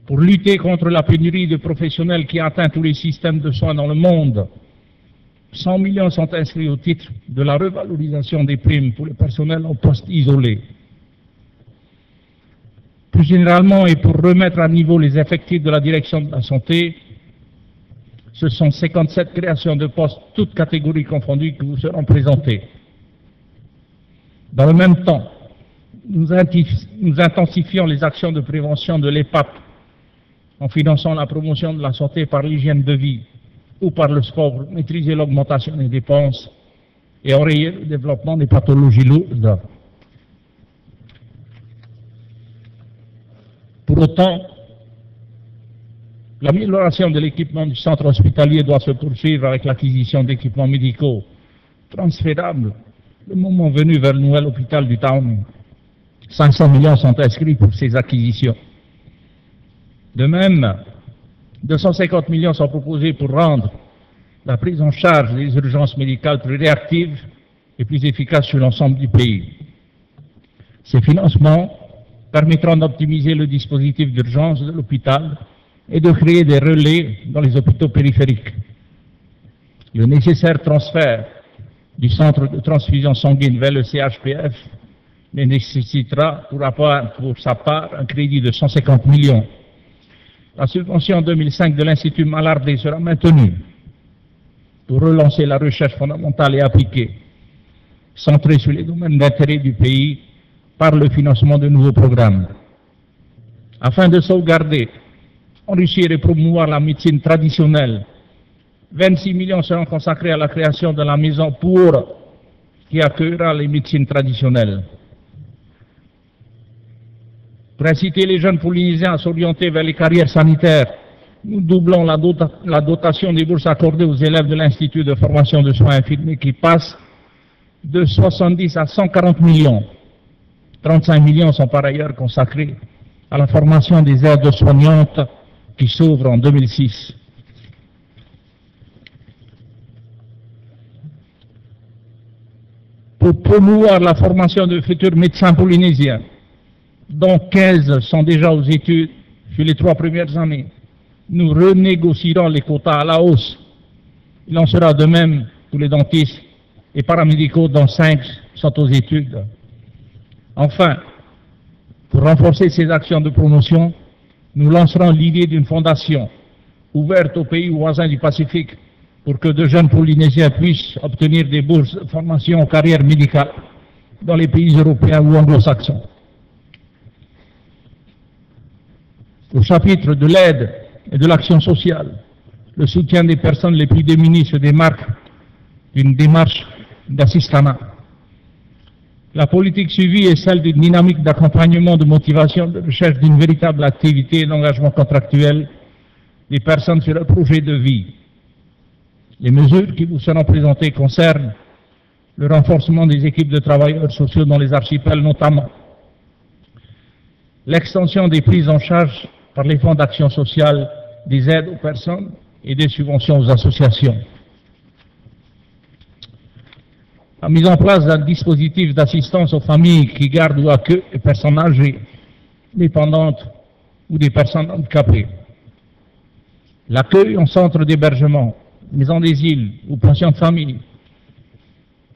[SPEAKER 2] Pour lutter contre la pénurie de professionnels qui atteint tous les systèmes de soins dans le monde, 100 millions sont inscrits au titre de la revalorisation des primes pour le personnel en poste isolé. Plus généralement, et pour remettre à niveau les effectifs de la direction de la santé, ce sont 57 créations de postes, toutes catégories confondues, qui vous seront présentées. Dans le même temps, nous, intensifions les actions de prévention de l'EPAP en finançant la promotion de la santé par l'hygiène de vie ou par le sport maîtriser l'augmentation des dépenses et enrayer le développement des pathologies lourdes. Pour autant, L'amélioration de l'équipement du centre hospitalier doit se poursuivre avec l'acquisition d'équipements médicaux transférables le moment venu vers le nouvel hôpital du Town. 500 millions sont inscrits pour ces acquisitions. De même, 250 millions sont proposés pour rendre la prise en charge des urgences médicales plus réactives et plus efficaces sur l'ensemble du pays. Ces financements permettront d'optimiser le dispositif d'urgence de l'hôpital et de créer des relais dans les hôpitaux périphériques. Le nécessaire transfert du centre de transfusion sanguine vers le CHPF nécessitera pour, pour sa part un crédit de 150 millions. La subvention en 2005 de l'Institut Malardé sera maintenue pour relancer la recherche fondamentale et appliquée, centrée sur les domaines d'intérêt du pays par le financement de nouveaux programmes. Afin de sauvegarder enrichir et promouvoir la médecine traditionnelle. 26 millions seront consacrés à la création de la maison pour qui accueillera les médecines traditionnelles. Pour inciter les jeunes Polynésiens à s'orienter vers les carrières sanitaires, nous doublons la, la, dotation des bourses accordées aux élèves de l'Institut de formation de soins infirmiers qui passe de 70 à 140 millions. 35 millions sont par ailleurs consacrés à la formation des aides-soignantes qui s'ouvre en 2006. Pour promouvoir la formation de futurs médecins polynésiens, dont 15 sont déjà aux études sur les trois premières années, nous renégocierons les quotas à la hausse. Il en sera de même pour les dentistes et paramédicaux dont 5 sont aux études. Enfin, pour renforcer ces actions de promotion, nous lancerons l'idée d'une fondation ouverte aux pays voisins du Pacifique pour que de jeunes Polynésiens puissent obtenir des bourses de formation en carrière médicale dans les pays européens ou anglo-saxons. Au chapitre de l'aide et de l'action sociale, le soutien des personnes les plus démunies se démarque d'une démarche d'assistanat. La politique suivie est celle d'une dynamique d'accompagnement, de motivation, de recherche d'une véritable activité et d'engagement contractuel des personnes sur leur projet de vie. Les mesures qui vous seront présentées concernent le renforcement des équipes de travailleurs sociaux dans les archipels notamment, l'extension des prises en charge par les fonds d'action sociale des aides aux personnes et des subventions aux associations. La mise en place d'un dispositif d'assistance aux familles qui gardent ou accueillent des personnes âgées, dépendantes ou des personnes handicapées. L'accueil en centre d'hébergement, maison des îles ou pension de famille,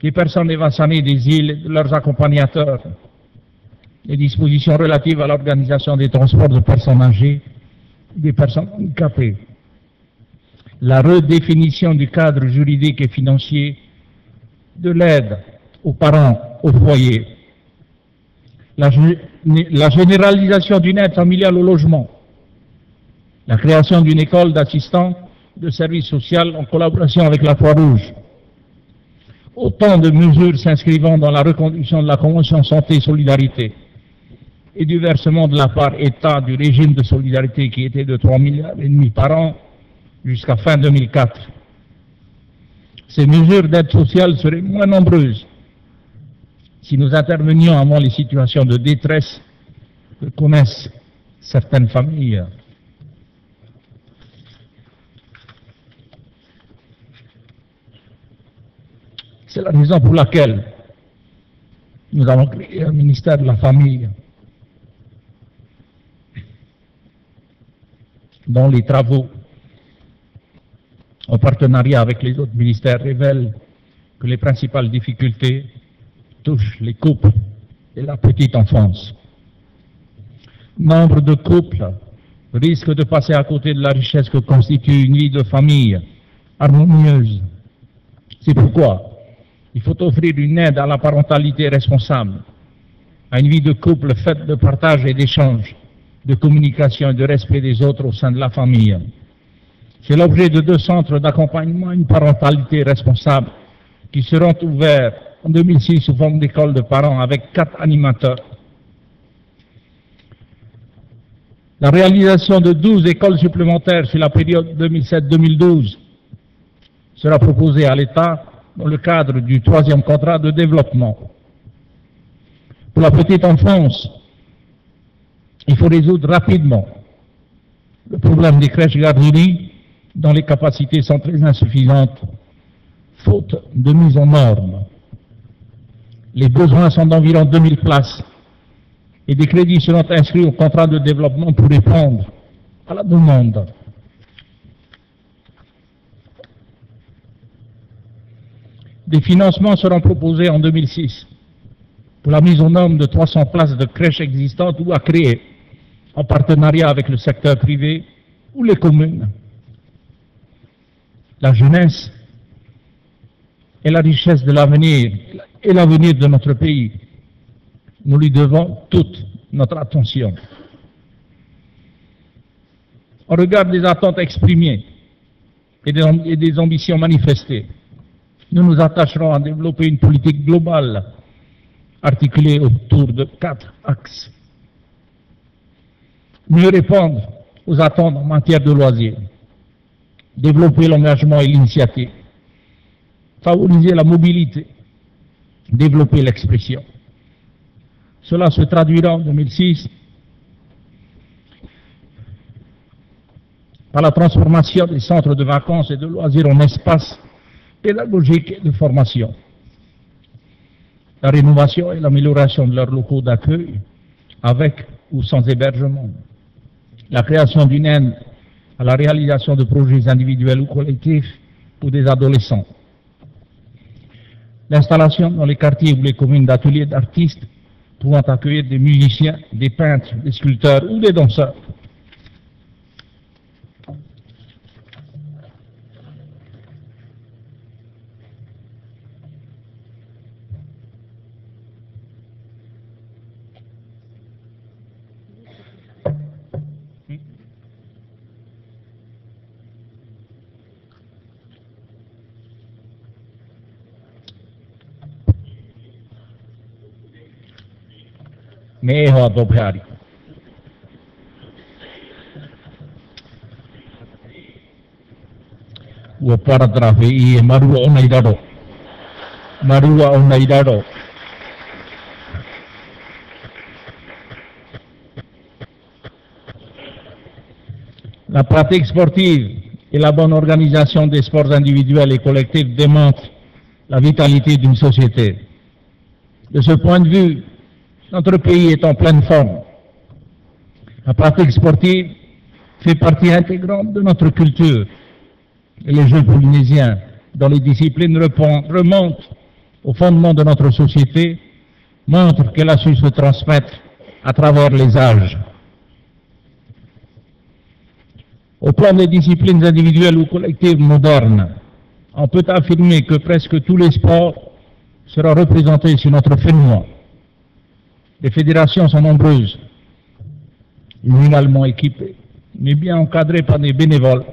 [SPEAKER 2] des personnes évacuées des îles et de leurs accompagnateurs, les dispositions relatives à l'organisation des transports de personnes âgées, des personnes handicapées, la redéfinition du cadre juridique et financier de l'aide aux parents au foyer, la, généralisation d'une aide familiale au logement, la création d'une école d'assistants de services sociaux en collaboration avec la Croix-Rouge. Autant de mesures s'inscrivant dans la reconduction de la Convention Santé et Solidarité et du versement de la part État du régime de solidarité qui était de 3 milliards et demi par an jusqu'à fin 2004. Ces mesures d'aide sociale seraient moins nombreuses si nous intervenions avant les situations de détresse que connaissent certaines familles. C'est la raison pour laquelle nous avons créé un ministère de la Famille dont les travaux en partenariat avec les autres ministères révèlent que les principales difficultés touchent les couples et la petite enfance. Nombre de couples risquent de passer à côté de la richesse que constitue une vie de famille harmonieuse. C'est pourquoi il faut offrir une aide à la parentalité responsable, à une vie de couple faite de partage et d'échange, de communication et de respect des autres au sein de la famille. C'est l'objet de deux centres d'accompagnement à une parentalité responsable qui seront ouverts en 2006 sous forme d'école de parents avec quatre animateurs. La réalisation de 12 écoles supplémentaires sur la période 2007-2012 sera proposée à l'État dans le cadre du troisième contrat de développement. Pour la petite enfance, il faut résoudre rapidement le problème des crèches garderies dont les capacités sont très insuffisantes, faute de mise en norme. Les besoins sont d'environ 2000 places et des crédits seront inscrits au contrat de développement pour répondre à la demande. Des financements seront proposés en 2006 pour la mise en norme de 300 places de crèches existantes ou à créer en partenariat avec le secteur privé ou les communes. La jeunesse est la richesse de l'avenir et l'avenir de notre pays. Nous lui devons toute notre attention. En regard des attentes exprimées et des, et des ambitions manifestées, nous nous attacherons à développer une politique globale articulée autour de quatre axes. Mieux répondre aux attentes en matière de loisirs, développer l'engagement et l'initiative, favoriser la mobilité, développer l'expression. Cela se traduira en 2006 par la transformation des centres de vacances et de loisirs en espaces pédagogiques et de formation, la rénovation et l'amélioration de leurs locaux d'accueil avec ou sans hébergement, la création d'une aide à la réalisation de projets individuels ou collectifs pour des adolescents, l'installation dans les quartiers ou les communes d'ateliers d'artistes pouvant accueillir des musiciens, des peintres, des sculpteurs ou des danseurs. La pratique sportive et la bonne organisation des sports individuels et collectifs démontrent la vitalité d'une société. De ce point de vue, notre pays est en pleine forme. La pratique sportive fait partie intégrante de notre culture et les Jeux polynésiens, dont les disciplines remontent au fondement de notre société, montrent qu'elle a su se transmettre à travers les âges. Au plan des disciplines individuelles ou collectives modernes, on peut affirmer que presque tous les sports seront représentés sur notre féminin. Les fédérations sont nombreuses, minimalement équipées, mais bien encadrées par des bénévoles.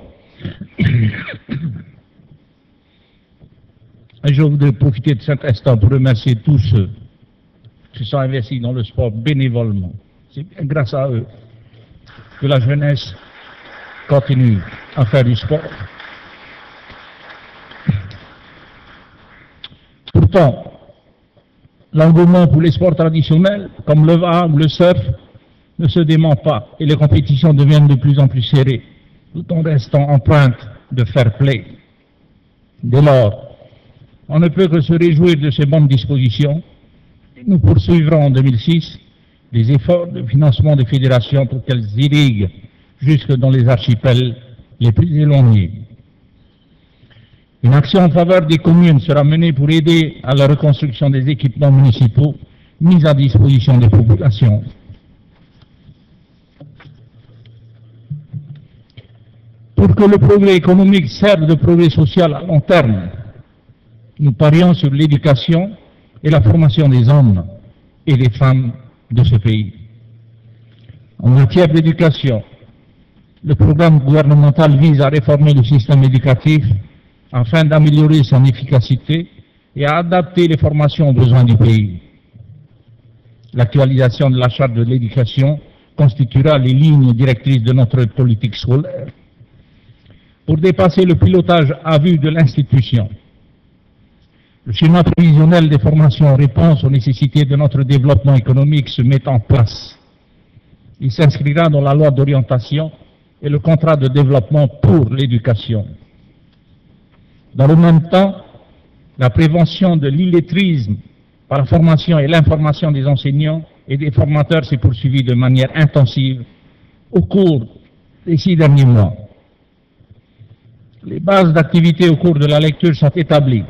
[SPEAKER 2] Et je voudrais profiter de cet instant pour remercier tous ceux qui sont investis dans le sport bénévolement. C'est grâce à eux que la jeunesse continue à faire du sport. Pourtant, l'engouement pour les sports traditionnels, comme le VA ou le surf, ne se dément pas et les compétitions deviennent de plus en plus serrées, tout en restant empreintes de fair play. Dès lors, on ne peut que se réjouir de ces bonnes dispositions. Nous poursuivrons en 2006 les efforts de financement des fédérations pour qu'elles irriguent jusque dans les archipels les plus éloignés. Une action en faveur des communes sera menée pour aider à la reconstruction des équipements municipaux mis à disposition des populations. Pour que le progrès économique serve de progrès social à long terme, nous parions sur l'éducation et la formation des hommes et des femmes de ce pays. En matière d'éducation, le programme gouvernemental vise à réformer le système éducatif afin d'améliorer son efficacité et à adapter les formations aux besoins du pays. L'actualisation de la charte de l'éducation constituera les lignes directrices de notre politique scolaire. Pour dépasser le pilotage à vue de l'institution, le schéma prévisionnel des formations en réponse aux nécessités de notre développement économique se met en place. Il s'inscrira dans la loi d'orientation et le contrat de développement pour l'éducation. Dans le même temps, la prévention de l'illettrisme par la formation et l'information des enseignants et des formateurs s'est poursuivie de manière intensive au cours des six derniers mois. Les bases d'activité au cours de la lecture sont établies.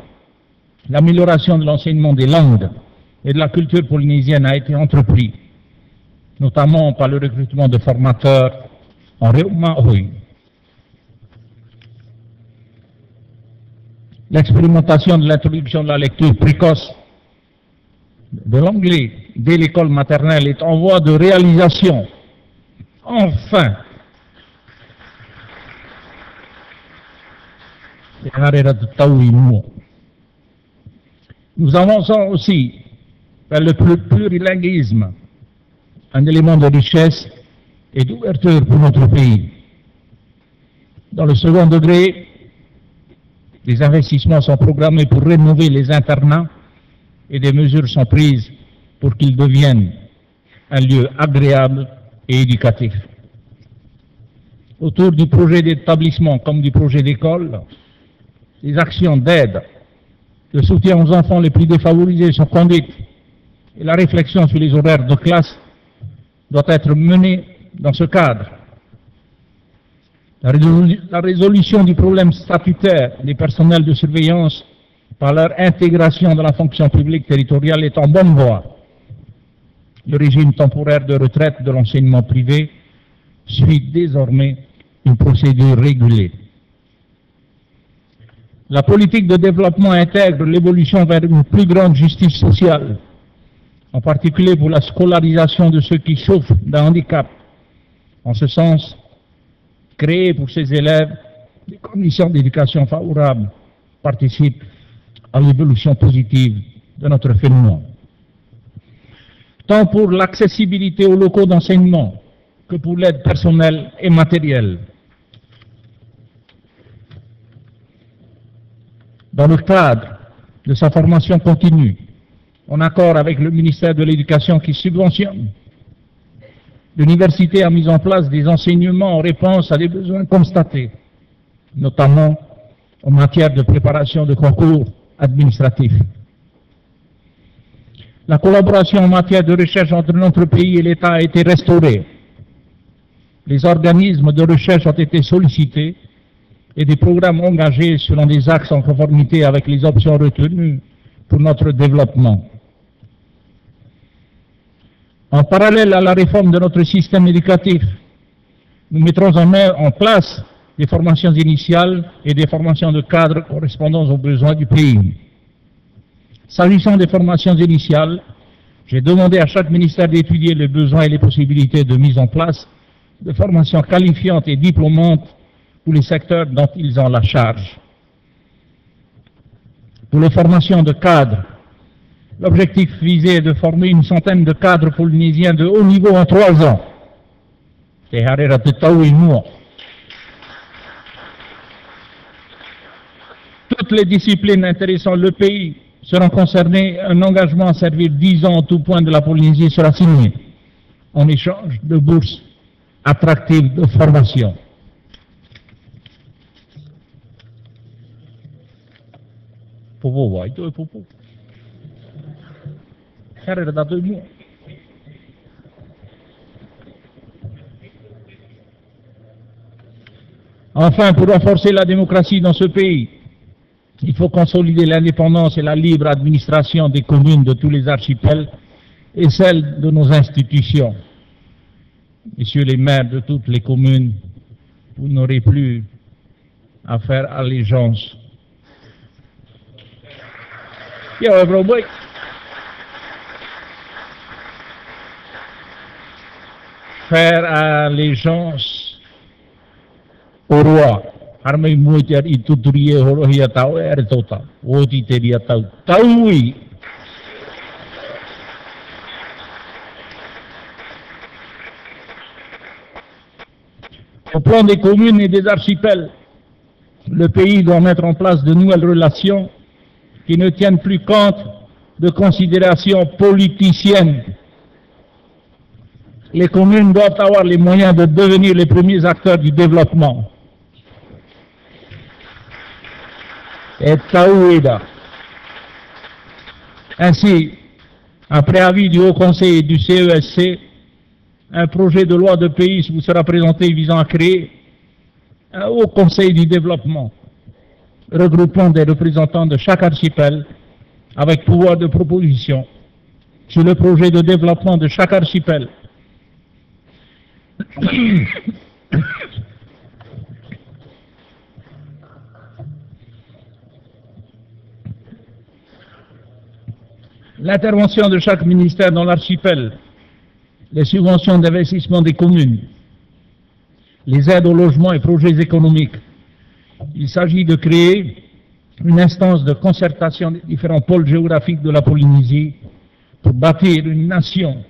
[SPEAKER 2] L'amélioration de l'enseignement des langues et de la culture polynésienne a été entreprise, notamment par le recrutement de formateurs en L'expérimentation de l'introduction de la lecture précoce de l'anglais dès l'école maternelle est en voie de réalisation. Enfin, nous avançons aussi vers le plurilinguisme, un élément de richesse et d'ouverture pour notre pays. Dans le second degré, les investissements sont programmés pour rénover les internats et des mesures sont prises pour qu'ils deviennent un lieu agréable et éducatif. Autour du projet d'établissement comme du projet d'école, les actions d'aide, de soutien aux enfants les plus défavorisés sont conduites et la réflexion sur les horaires de classe doit être menée dans ce cadre. La, résolution du problème statutaire des personnels de surveillance par leur intégration dans la fonction publique territoriale est en bonne voie. Le régime temporaire de retraite de l'enseignement privé suit désormais une procédure régulée. La politique de développement intègre l'évolution vers une plus grande justice sociale, en particulier pour la scolarisation de ceux qui souffrent d'un handicap en ce sens, créer pour ces élèves des conditions d'éducation favorables participe à l'évolution positive de notre phénomène. tant pour l'accessibilité aux locaux d'enseignement que pour l'aide personnelle et matérielle. Dans le cadre de sa formation continue, en accord avec le ministère de l'Éducation qui subventionne, l'université a mis en place des enseignements en réponse à des besoins constatés, notamment en matière de préparation de concours administratifs. La collaboration en matière de recherche entre notre pays et l'État a été restaurée. Les organismes de recherche ont été sollicités et des programmes engagés selon des axes en conformité avec les options retenues pour notre développement. En parallèle à la réforme de notre système éducatif, nous mettrons en, place des formations initiales et des formations de cadre correspondant aux besoins du pays. S'agissant des formations initiales, j'ai demandé à chaque ministère d'étudier les besoins et les possibilités de mise en place de formations qualifiantes et diplômantes pour les secteurs dont ils ont la charge. Pour les formations de cadres, l'objectif visé est de former une centaine de cadres polynésiens de haut niveau en trois ans. Toutes les disciplines intéressant le pays seront concernées. Un engagement à servir dix ans en tout point de la Polynésie sera signé en échange de bourses attractives de formation. Enfin, pour renforcer la démocratie dans ce pays, il faut consolider l'indépendance et la libre administration des communes de tous les archipels et celle de nos institutions. Messieurs les maires de toutes les communes, vous n'aurez plus à faire allégeance. Faire allégeance au roi. Armei moi te ari tuturi e horo hia tau tau tau. Au plan des communes et des archipels, le pays doit mettre en place de nouvelles relations qui ne tiennent plus compte de considérations politiciennes. Les communes doivent avoir les moyens de devenir les premiers acteurs du développement. et Taouida. Ainsi, après avis du Haut Conseil et du CESC, un projet de loi de pays vous sera présenté visant à créer un Haut Conseil du développement regroupant des représentants de chaque archipel avec pouvoir de proposition sur le projet de développement de chaque archipel. L'intervention de chaque ministère dans l'archipel, les subventions d'investissement des communes, les aides au logement et projets économiques. Il s'agit de créer une instance de concertation des différents pôles géographiques de la Polynésie pour bâtir une nation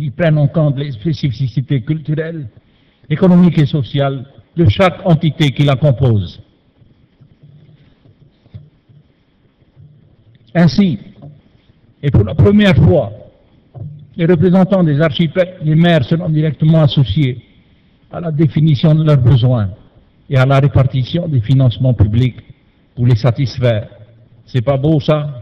[SPEAKER 2] qui prenne en compte les spécificités culturelles, économiques et sociales de chaque entité qui la compose. Ainsi, et pour la première fois, les représentants des archipels, les maires seront directement associés à la définition de leurs besoins et à la répartition des financements publics pour les satisfaire. C'est pas beau ça?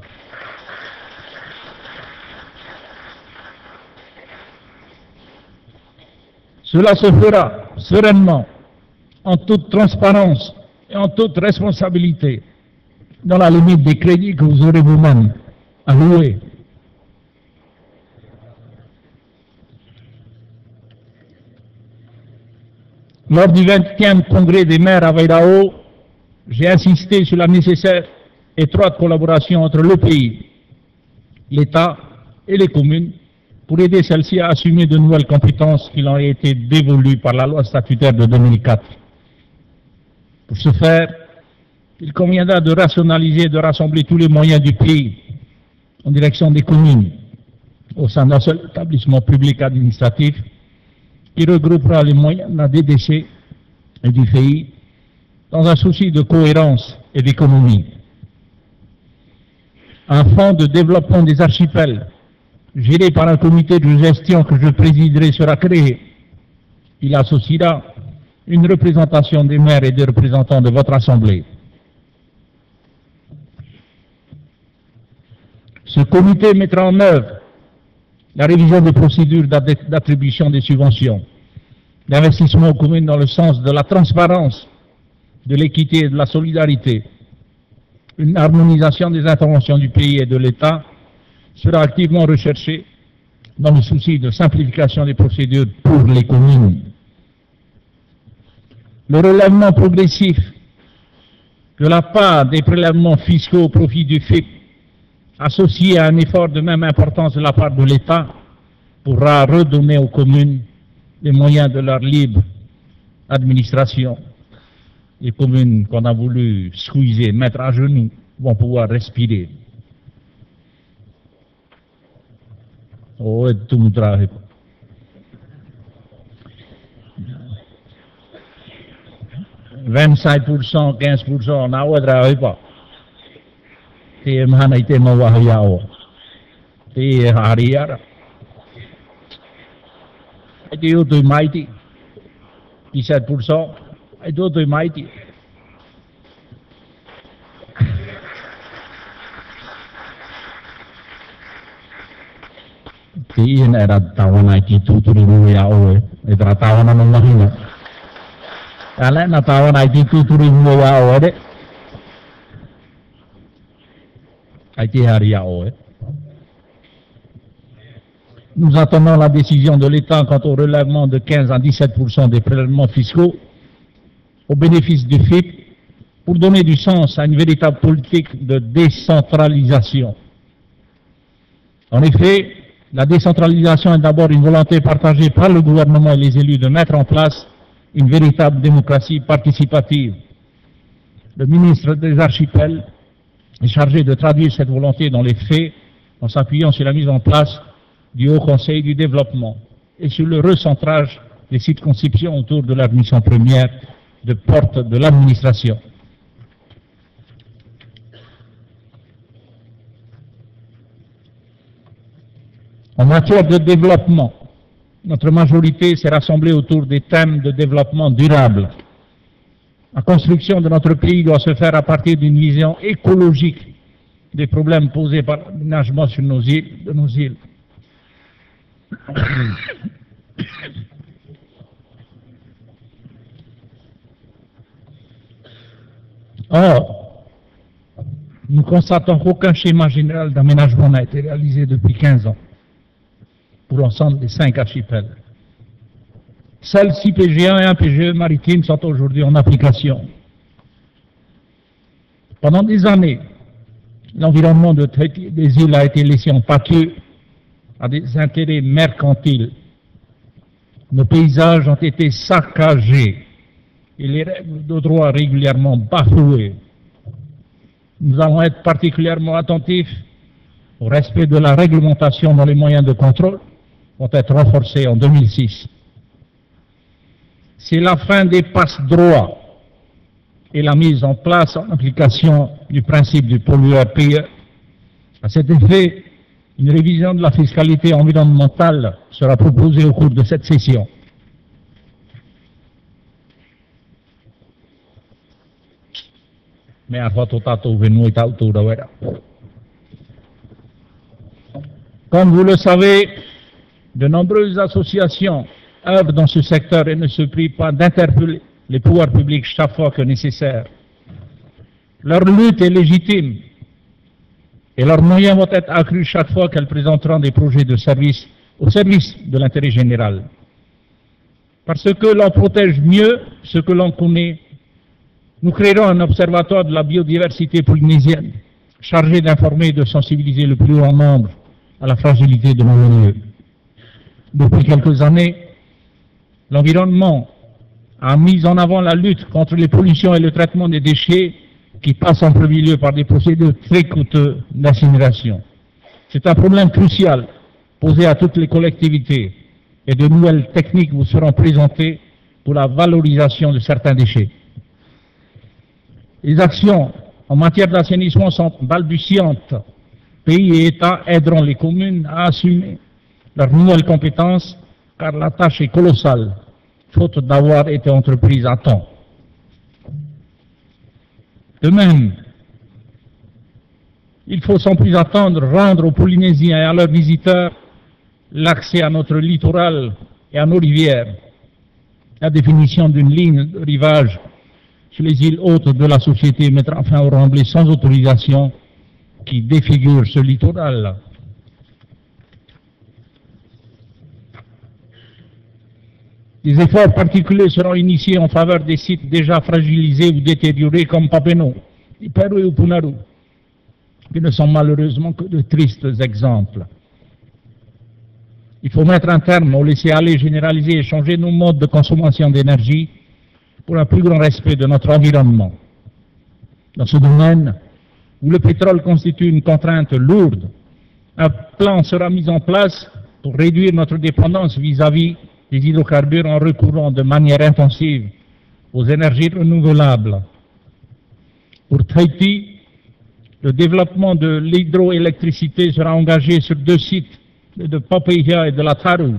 [SPEAKER 2] Cela se fera sereinement, en toute transparence et en toute responsabilité, dans la limite des crédits que vous aurez vous-même alloués Lors du 20e congrès des maires à Vairao, j'ai insisté sur la nécessaire étroite collaboration entre le pays, l'État et les communes pour aider celles-ci à assumer de nouvelles compétences qui leur ont été dévolues par la loi statutaire de 2004. Pour ce faire, il conviendra de rationaliser et de rassembler tous les moyens du pays en direction des communes, au sein d'un seul établissement public administratif qui regroupera les moyens de la DDC et du FEI dans un souci de cohérence et d'économie. Un fonds de développement des archipels, géré par un comité de gestion que je présiderai, sera créé. Il associera une représentation des maires et des représentants de votre Assemblée. Ce comité mettra en œuvre la révision des procédures d'attribution des subventions, l'investissement aux dans le sens de la transparence, de l'équité et de la solidarité, une harmonisation des interventions du pays et de l'État sera activement recherchée dans le souci de simplification des procédures pour les communes. Le relèvement progressif de la part des prélèvements fiscaux au profit du FIP associé à un effort de même importance de la part de l'État, pourra redonner aux communes les moyens de leur libre administration. Les communes qu'on a voulu squeezer, mettre à genoux, vont pouvoir respirer. Oh, tout me 25%, 15%, on a travaille pas. te mana i te mawahi ao. Te hari ara. Ai te o tui maiti. I 7%. Ai te o tui maiti. Nous attendons la décision de l'État quant au relèvement de 15 à 17% des prélèvements fiscaux au bénéfice du FIP pour donner du sens à une véritable politique de décentralisation. En effet, la décentralisation est d'abord une volonté partagée par le gouvernement et les élus de mettre en place une véritable démocratie participative. Le ministre des Archipels est chargé de traduire cette volonté dans les faits en s'appuyant sur la mise en place du Haut Conseil du développement et sur le recentrage des circonscriptions autour de la mission première de porte de l'administration. En matière de développement, notre majorité s'est rassemblée autour des thèmes de développement durable, la construction de notre pays doit se faire à partir d'une vision écologique des problèmes posés par l'aménagement sur nos îles, de nos îles. Or, nous constatons qu'aucun schéma général d'aménagement n'a été réalisé depuis 15 ans pour l'ensemble des cinq archipels. Seuls six PGA et un PGE maritime sont aujourd'hui en application. Pendant des années, l'environnement des îles a été laissé en pâture à des intérêts mercantiles. Nos paysages ont été saccagés et les règles de droit régulièrement bafouées. Nous allons être particulièrement attentifs au respect de la réglementation dont les moyens de contrôle vont être renforcés en 2006 c'est la fin des passe-droits et la mise en place en application du principe du pollueur-payeur. À cet effet, une révision de la fiscalité environnementale sera proposée au cours de cette session. Comme vous le savez, de nombreuses associations œuvrent dans ce secteur et ne se prient pas d'interpeller les pouvoirs publics chaque fois que nécessaire. Leur lutte est légitime et leurs moyens vont être accrus chaque fois qu'elles présenteront des projets de service au service de l'intérêt général. Parce que l'on protège mieux ce que l'on connaît, nous créerons un observatoire de la biodiversité polynésienne chargé d'informer et de sensibiliser le plus grand nombre à la fragilité de nos milieux. Depuis quelques années, l'environnement a mis en avant la lutte contre les pollutions et le traitement des déchets qui passent en premier lieu par des procédures très coûteuses d'incinération. C'est un problème crucial posées à toutes les collectivités et de nouvelles techniques vous seront présentées pour la valorisation de certains déchets. Les actions en matière d'assainissement sont balbutiantes. Pays et États aideront les communes à assumer leurs nouvelles compétences car la tâche est colossale, faute d'avoir été entreprise à temps. De même, il faut sans plus attendre rendre aux Polynésiens et à leurs visiteurs l'accès à notre littoral et à nos rivières. La définition d'une ligne de rivage sur les îles hautes de la société mettra fin au remblai sans autorisation qui défigure ce littoral. Des efforts particuliers seront initiés en faveur des sites déjà fragilisés ou détériorés comme Papeno, Iperu et Punaru, qui ne sont malheureusement que de tristes exemples. Il faut mettre un terme au laisser-aller généralisé et changer nos modes de consommation d'énergie pour un plus grand respect de notre environnement. Dans ce domaine, où le pétrole constitue une contrainte lourde, un plan sera mis en place pour réduire notre dépendance vis-à-vis des hydrocarbures en recourant de manière intensive aux énergies renouvelables. Pour Tahiti, le développement de l'hydroélectricité sera engagé sur deux sites, de Papeya et de la Taru.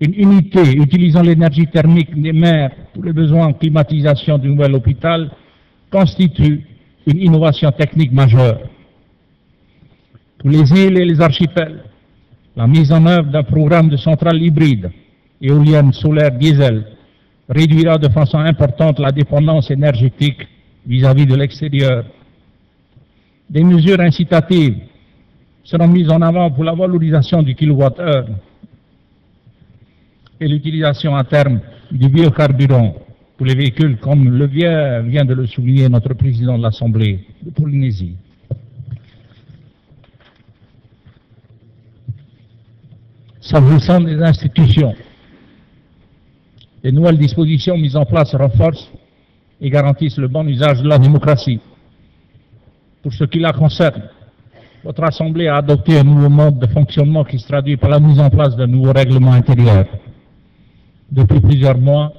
[SPEAKER 2] Une unité utilisant l'énergie thermique des mers pour les besoins en climatisation du nouvel hôpital constitue une innovation technique majeure. Pour les îles et les archipels, la mise en œuvre d'un programme de centrales hybrides éoliennes solaires diesel réduira de façon importante la dépendance énergétique vis-à-vis de l'extérieur. Des mesures incitatives seront mises en avant pour la valorisation du kilowattheure et l'utilisation à terme du biocarburant pour les véhicules, comme le vient, vient de le souligner notre président de l'Assemblée de Polynésie. S'agissant des institutions, les nouvelles dispositions mises en place renforcent et garantissent le bon usage de la démocratie. Pour ce qui la concerne, votre Assemblée a adopté un nouveau mode de fonctionnement qui se traduit par la mise en place d'un nouveau règlement intérieur. Depuis plusieurs mois,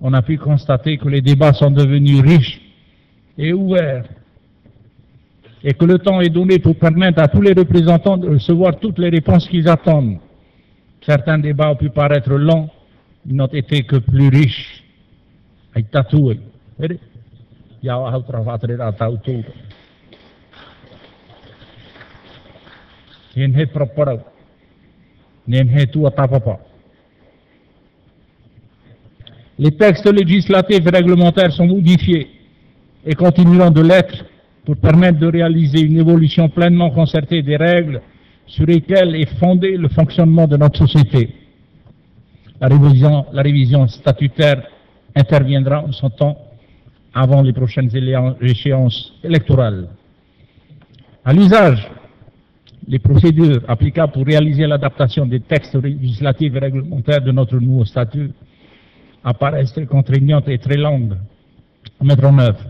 [SPEAKER 2] on a pu constater que les débats sont devenus riches et ouverts et que le temps est donné pour permettre à tous les représentants de recevoir toutes les réponses qu'ils attendent. Certains débats ont pu paraître longs, ils n'ont été que plus riches. Atapapa. Les textes législatifs et réglementaires sont modifiés et continueront de l'être pour permettre de réaliser une évolution pleinement concertée des règles sur lesquelles est fondé le fonctionnement de notre société. La révision, la révision statutaire interviendra en son temps avant les prochaines échéances électorales. À l'usage, les procédures applicables pour réaliser l'adaptation des textes législatifs et réglementaires de notre nouveau statut apparaissent très contraignantes et très longues à mettre en œuvre.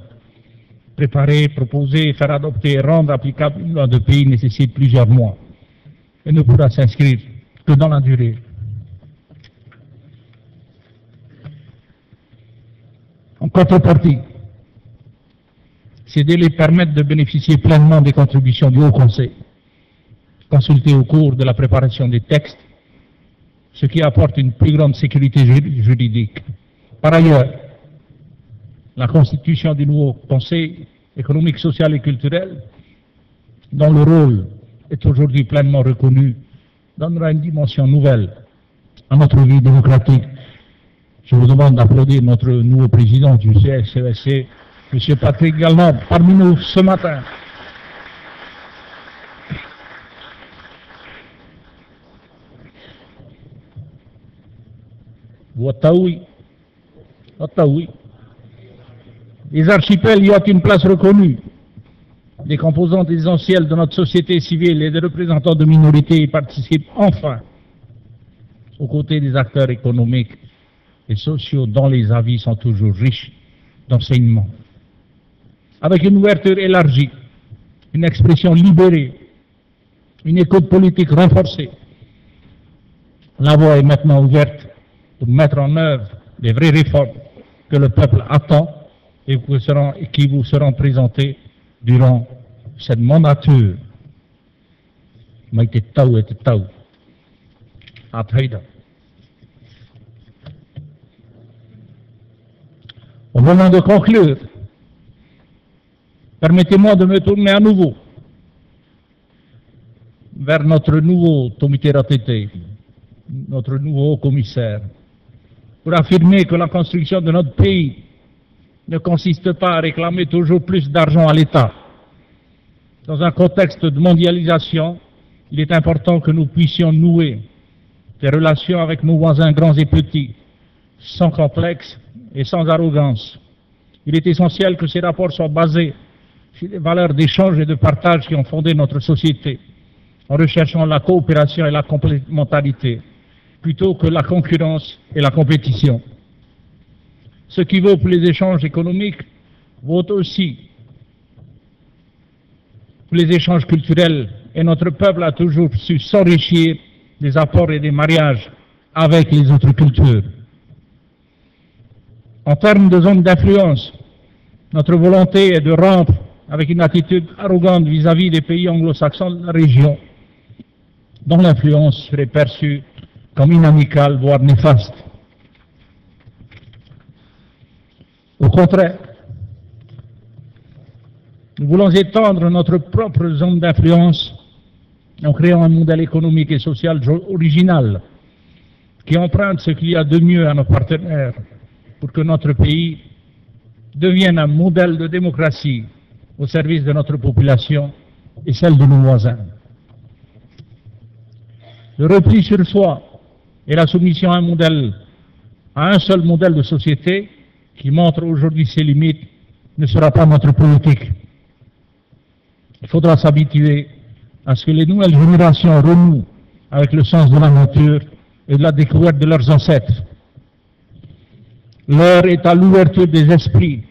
[SPEAKER 2] Préparer, proposer, faire adopter et rendre applicable une loi de pays nécessite plusieurs mois et ne pourra s'inscrire que dans la durée. En contrepartie, ces délais permettent de bénéficier pleinement des contributions du Haut Conseil, consulté au cours de la préparation des textes, ce qui apporte une plus grande sécurité juridique. Par ailleurs, la constitution du nouveau Conseil économique, social et culturel, dont le rôle est aujourd'hui pleinement reconnu, donnera une dimension nouvelle à notre vie démocratique je vous demande d'applaudir notre nouveau président du CSCSC, M. Patrick Galland, parmi nous ce matin. Les archipels y ont une place reconnue. Les composantes essentielles de notre société civile et des représentants de minorités y participent enfin aux côtés des acteurs économiques et sociaux dont les avis sont toujours riches d'enseignements. Avec une ouverture élargie, une expression libérée, une écoute politique renforcée La voie est maintenant ouverte pour mettre en œuvre les vraies réformes que le peuple attend et qui vous seront présentées durant cette mandature. Au moment de conclure, permettez-moi de me tourner à nouveau vers notre nouveau comité notre nouveau commissaire, pour affirmer que la construction de notre pays ne consiste pas à réclamer toujours plus d'argent à l'État. Dans un contexte de mondialisation, il est important que nous puissions nouer des relations avec nos voisins grands et petits, sans complexe et sans arrogance. Il est essentiel que ces rapports soient basés sur les valeurs d'échange et de partage qui ont fondé notre société en recherchant la coopération et la complémentarité, plutôt que la concurrence et la compétition. Ce qui vaut pour les échanges économiques vaut aussi pour les échanges culturels, et notre peuple a toujours su s'enrichir des apports et des mariages avec les autres cultures. En termes de zone d'influence, notre volonté est de rompre avec une attitude arrogante vis-à-vis -vis des pays anglo-saxons de la région dont l'influence serait perçue comme inamicale, voire néfaste. Au contraire, nous voulons étendre notre propre zone d'influence en créant un modèle économique et social original qui emprunte ce qu'il y a de mieux à nos partenaires pour que notre pays devienne un modèle de démocratie au service de notre population et celle de nos voisins. Le repli sur soi et la soumission à un modèle, à un seul modèle de société qui montre aujourd'hui ses limites ne sera pas notre politique. Il faudra s'habituer à ce que les nouvelles générations renouent avec le sens de la nature et de la découverte de leurs ancêtres. L'heure est à l'ouverture des esprits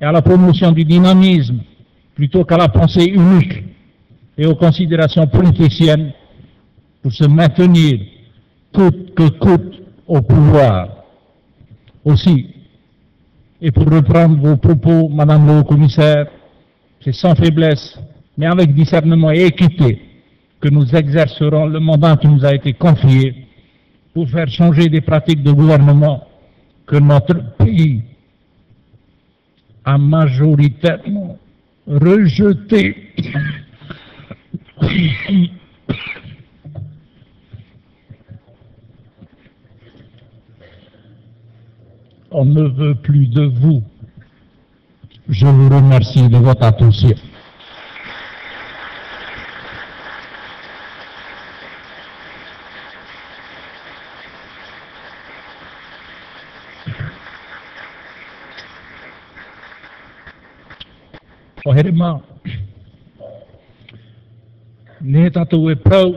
[SPEAKER 2] et à la promotion du dynamisme plutôt qu'à la pensée unique et aux considérations politiciennes pour se maintenir coûte que coûte au pouvoir. Aussi, et pour reprendre vos propos, Madame le Haut-Commissaire, c'est sans faiblesse, mais avec discernement et équité que nous exercerons le mandat qui nous a été confié pour faire changer des pratiques de gouvernement que notre pays a majoritairement rejetées. On ne veut plus de vous. Je vous remercie de votre attention. O here mā. Nē tātou e pau.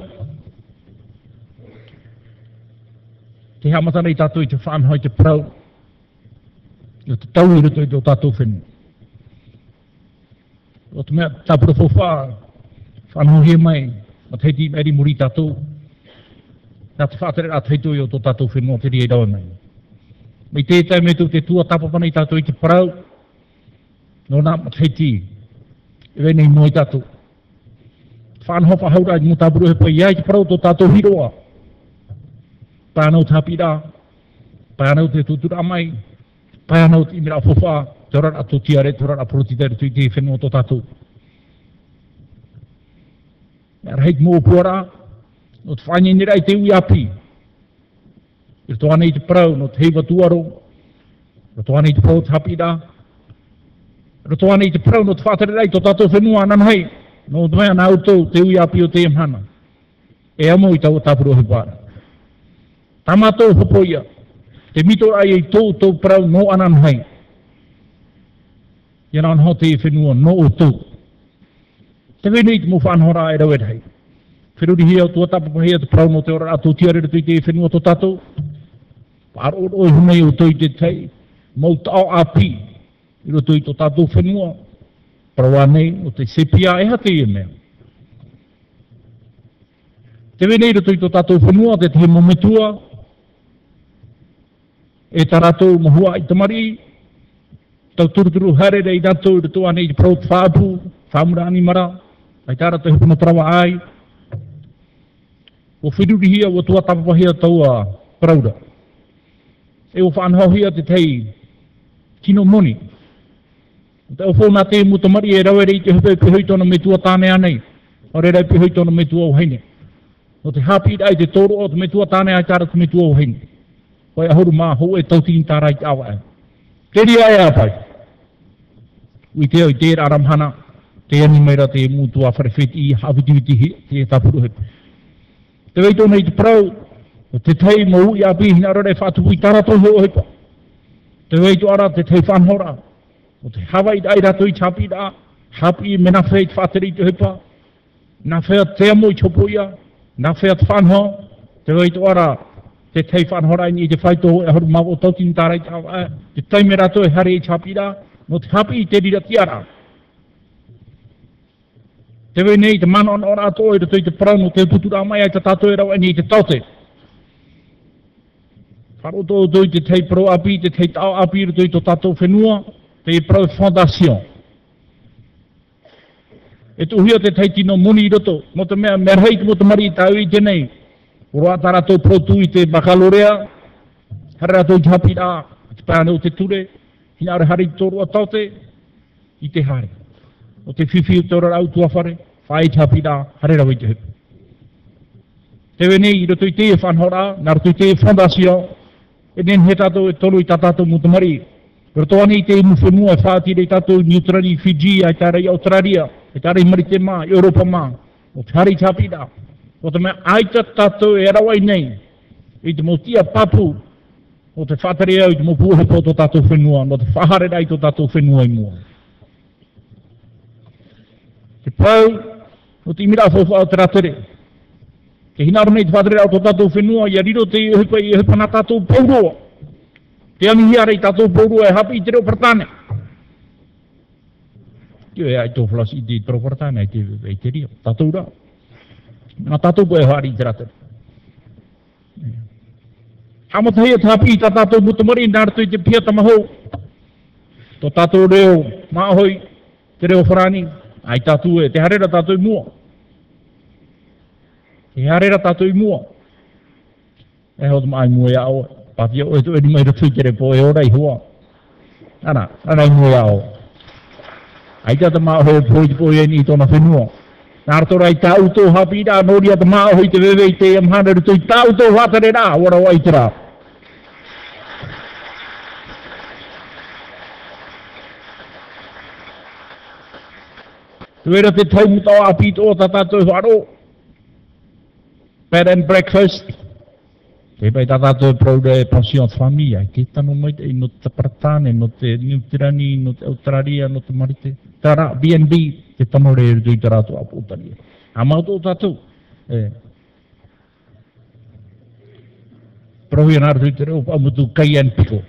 [SPEAKER 2] Te hamatana i tātou i te whanhoi te pau. o te tau i ruto i tō tātou whenu. O te mea tāpura fōwha, whanau mai, ma te heiti meri muri tātou. Nā te whātere a te i o tō tātou whenu o te ria i rawa mai. Mai tētai me tō te tua tapapana i tātou i te parau, no nā ma te heiti, e wei nei moi tātou. Whanau whahaura i mo tāpuru he pai, iai te parau tō tātou hiroa. Pānau tāpira, pānau te tūtura mai, pai ana o te imira fofa, te ora atu tiare, te ora a protitare tu i te whenua to tatu. Nā reit mō puara, no te whaini nira i te ui api. I to ane i te parau, no te heiva tuaro, no to ane i te pau te roto ana i te prau no te whātere rei, tō tātou whenua anana hei, no te mea nā utou te ui api o te emhana. E amo i tau tāpuro he pāra. Tamatou hopo ia, te mito ai e tō tō prau no anana hei. Ia nā anho te whenua no utou. Te whenua i te mōwhanhora e rau edhei. Whenuri hi au tō tāpuro hei a te prau no te ora atu tiare rato i te whenua tō tātou. Pāro oi hunei utou i te tei, mau tāo api. Pāro oi hunei utou i te tei, mau tāo api. I roto i tō tātou whenua. Prau nei o te sepia e hate i mea. Te wenei roto i tō tātou whenua, te te mometua, e tā mahua i tamari, tau turuturu harere i tātou i roto ane i praut whāpu, whamura animara, ai tā ratou hepuna trawa ai, o whirurihia o tua tapapahia tau a praura. E o whanhau te tei kino moni. Te o fōna te mutamari e rawe rei te hupe pihoi tona me tua tāne anei, o re rei pihoi tona me tua o. No te hapi ai te toro o te me tua tāne ai tāra te me tua o. Pai ahoru mā hou e tauti tārai te awa e. Te ria e apai. Ui te oi te aramhana, te ani meira te mutua wharewhiti i hawitiwiti he te tapuru hepe. Te wei tōna i te prau, te tei mo ui api hina rore whātupu i tarato ho hepa. Te wei tō ara te tei whanhora, o te hawa i ai rato i chapi da, hapi i mena whei te whāteri te hepa, na whea te amo i chopo ia, na whea te whanho, te wei tō ara te tei whanhora i te whaito e horu o tauti ni tārai tāwa, te tei mera rato e hare i chapi da, no te hapi i te rira tiara. Te wei nei te mana on ora ato e rato i te prano, te putura mai ai te tato e rau e te taute. Wharoto o doi te tei pro api, te tei tau api rato i to tato whenua, te pro fondation. E tu hio te tei tino muni roto, mo te mea merhei te mo te mari tau i tenei, Uro ata rato protu i te bakalorea, hara rato i hapi rā, te pāne o te ture, hina are hari toro a taute, i te hare o te whiwhi o tōra au tuawhare, whae te hapi rā, hare rau i te hepu. Te wene i roto i te e whanhora, nā roto i te e fondasio, e nen he tātou e tolu i tātou mutamari. Pero ane i te imu whenua e whātire i tātou Neutrali Fiji, ai tāre i Australia, ai tāre Marite mā, Europa mā, o te hari i. O te mea aita tātou e rawai nei, i te motia papu, o te whātere au i te mopuhe po tō tātou whenua, no te whahare rai tō tātou whenua i mua. Te pau, o te imira fofa o te ratere. Ke hinaro nei te whātere au tō tātou whenua, i ariro te iuhipa i iuhipa nā tātou pauroa. Te ami hiare i tatou pauroa e hapi i te reo partane. Te e ai tō flasi i te reo partane, ai te, ai te rio, tātou rā. Nā tātou koe hari i te ratere. Hamatai e tāpi i tā tātou mutamari, nā rato i te pia tamahou. Tō tatou reo, māhoi, te reo wharani, ai tatou e, te harera tatou i mua. Te harera tatou i mua. E hau mai mua e au, Papi o e tu mai rutu kere po e ora i hua. Ana, ana i mua e. Ai tata maa e po i po e ni tona whenua. Nā rato i tā uto hapi rā, nōri ata māhoi te wewe i te amhana rutu i tā uto hātare rā, wara wai te rā. Tuera te tau mutau api tō ta tātou wharo. Bed and breakfast. Te pai ta tātou prouda e pension de famille. Ke tano mai te no te partane, no te Neutrani, no te Australia, no te Marite. Tara, BNB, te tano re e tui te rātou a pōtari. A mau tō tātou. E. Prohi anā tui te reo, amutu kai and piko.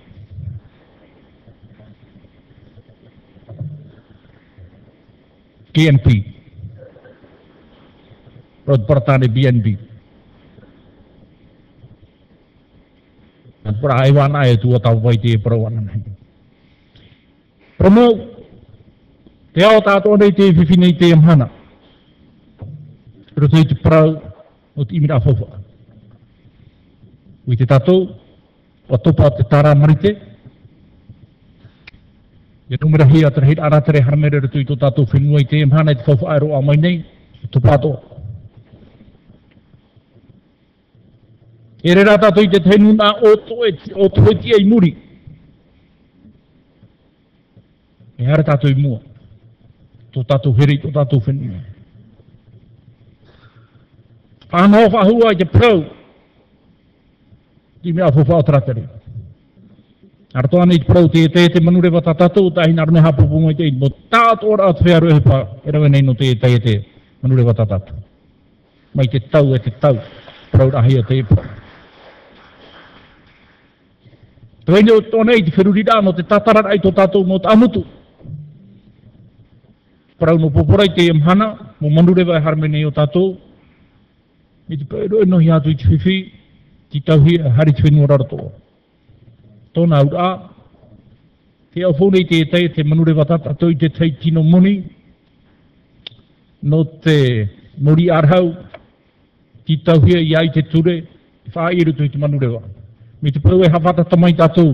[SPEAKER 2] KNP. Rod partane BNB. Pura ai wana e tua tau vai te para wana nei. Promo te ao tātou nei te whiwhi nei te amhana. Pero te te parau o te imira fofa. Ui te tātou, o topa te tāra marite, Ia numera hia atra hit aratare harmere rutu i tō tātou whenua i te amhana i te fofa aero a mai nei, tō. E re rata tō i te tenu nā o tōeti, o tōeti ei muri. E are tātou i mua. Tō tātou heri, tō tātou whenua. Anō whahua i te pau. Ti mea whuwha o tratere. Ar tō i te pau te te te manure wa tātou, tā hinar me hapupu mo i te inbo. Tātou ora atu whearu rohe pā, e rawe nei no te te te manure wa tātou. Mai te tau e te tau, prau rahi e te pa. Rene o tō nei te whiruri no te tatara ai tō tātou mō tāmutu. amutu. Prau no poporai te imhana mo manure wa harme nei o tātou. Me te pēro e nohi atu i te whiwhi, ti tauhi e hari te whenua rarato. Tōna ura, te au fōnei te tei te manure watata tau i te tei tino moni, no te mori arhau, ti tauhi e iai te ture, whaai eru tu i te manure. Mi te pau e hawhata tamai tātou,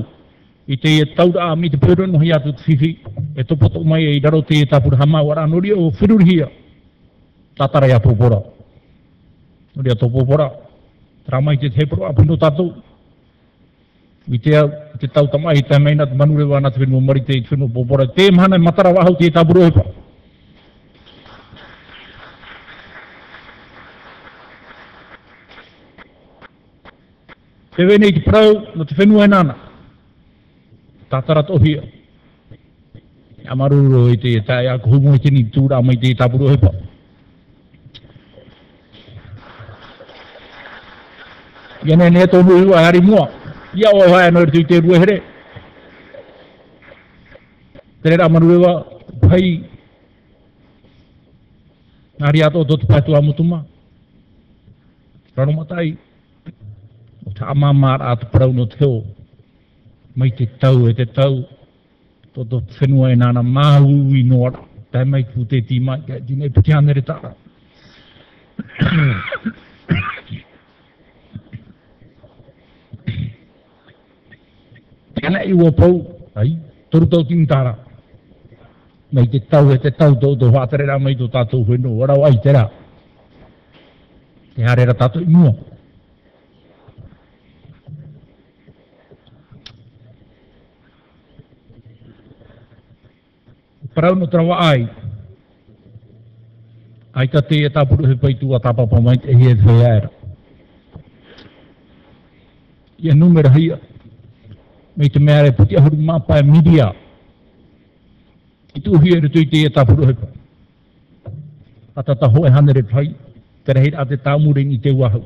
[SPEAKER 2] i te e taura a mi te pēro no nohi atu te e topo tō mai e i raro te e tāpura hama wara nori o whirurihia, tatara ia pōpora. Nori a tō pōpora, tramai te teporo a pino tātou. I te au, te tau tamai, i te mei nat manure wana te whenua mari te whenua pōpora. Te mana e matara wahau te e tāpura hepa. te wene i te prau no te whenua nana. Tātara tohia. Ia i te tai a kuhungo i te ni tūra mai te tāpuru hepa. Ia nei nei tōnu i wai hari mua. Ia o hai anō i te ruehere. Tere rā maruru wa pai ngā riato o tōtu pātua mutuma. Rarumatai. Ta amamar at prau no teo. Mai te tau e te tau. To to whenua e nana mahu i noa. Tai mai ku te ti mai. Dine puti anere tara. Tēnā i ua pau, ai, toru tau ting tāra. Mai te tau e te tau tau tau hātere rā mai tō tātou whenua, warau ai te rā. Te hare tātou i mua. Parau no trawa ai. Ai ta te e tāpuru he paitu a tāpapa mai te hie te Ia numera hia me te mea re puti ahuru mapa e media. I tu hia re tui te e tapuru hepa. A tata ho e hanere pai, te rehit a te tāmuring i te wahau.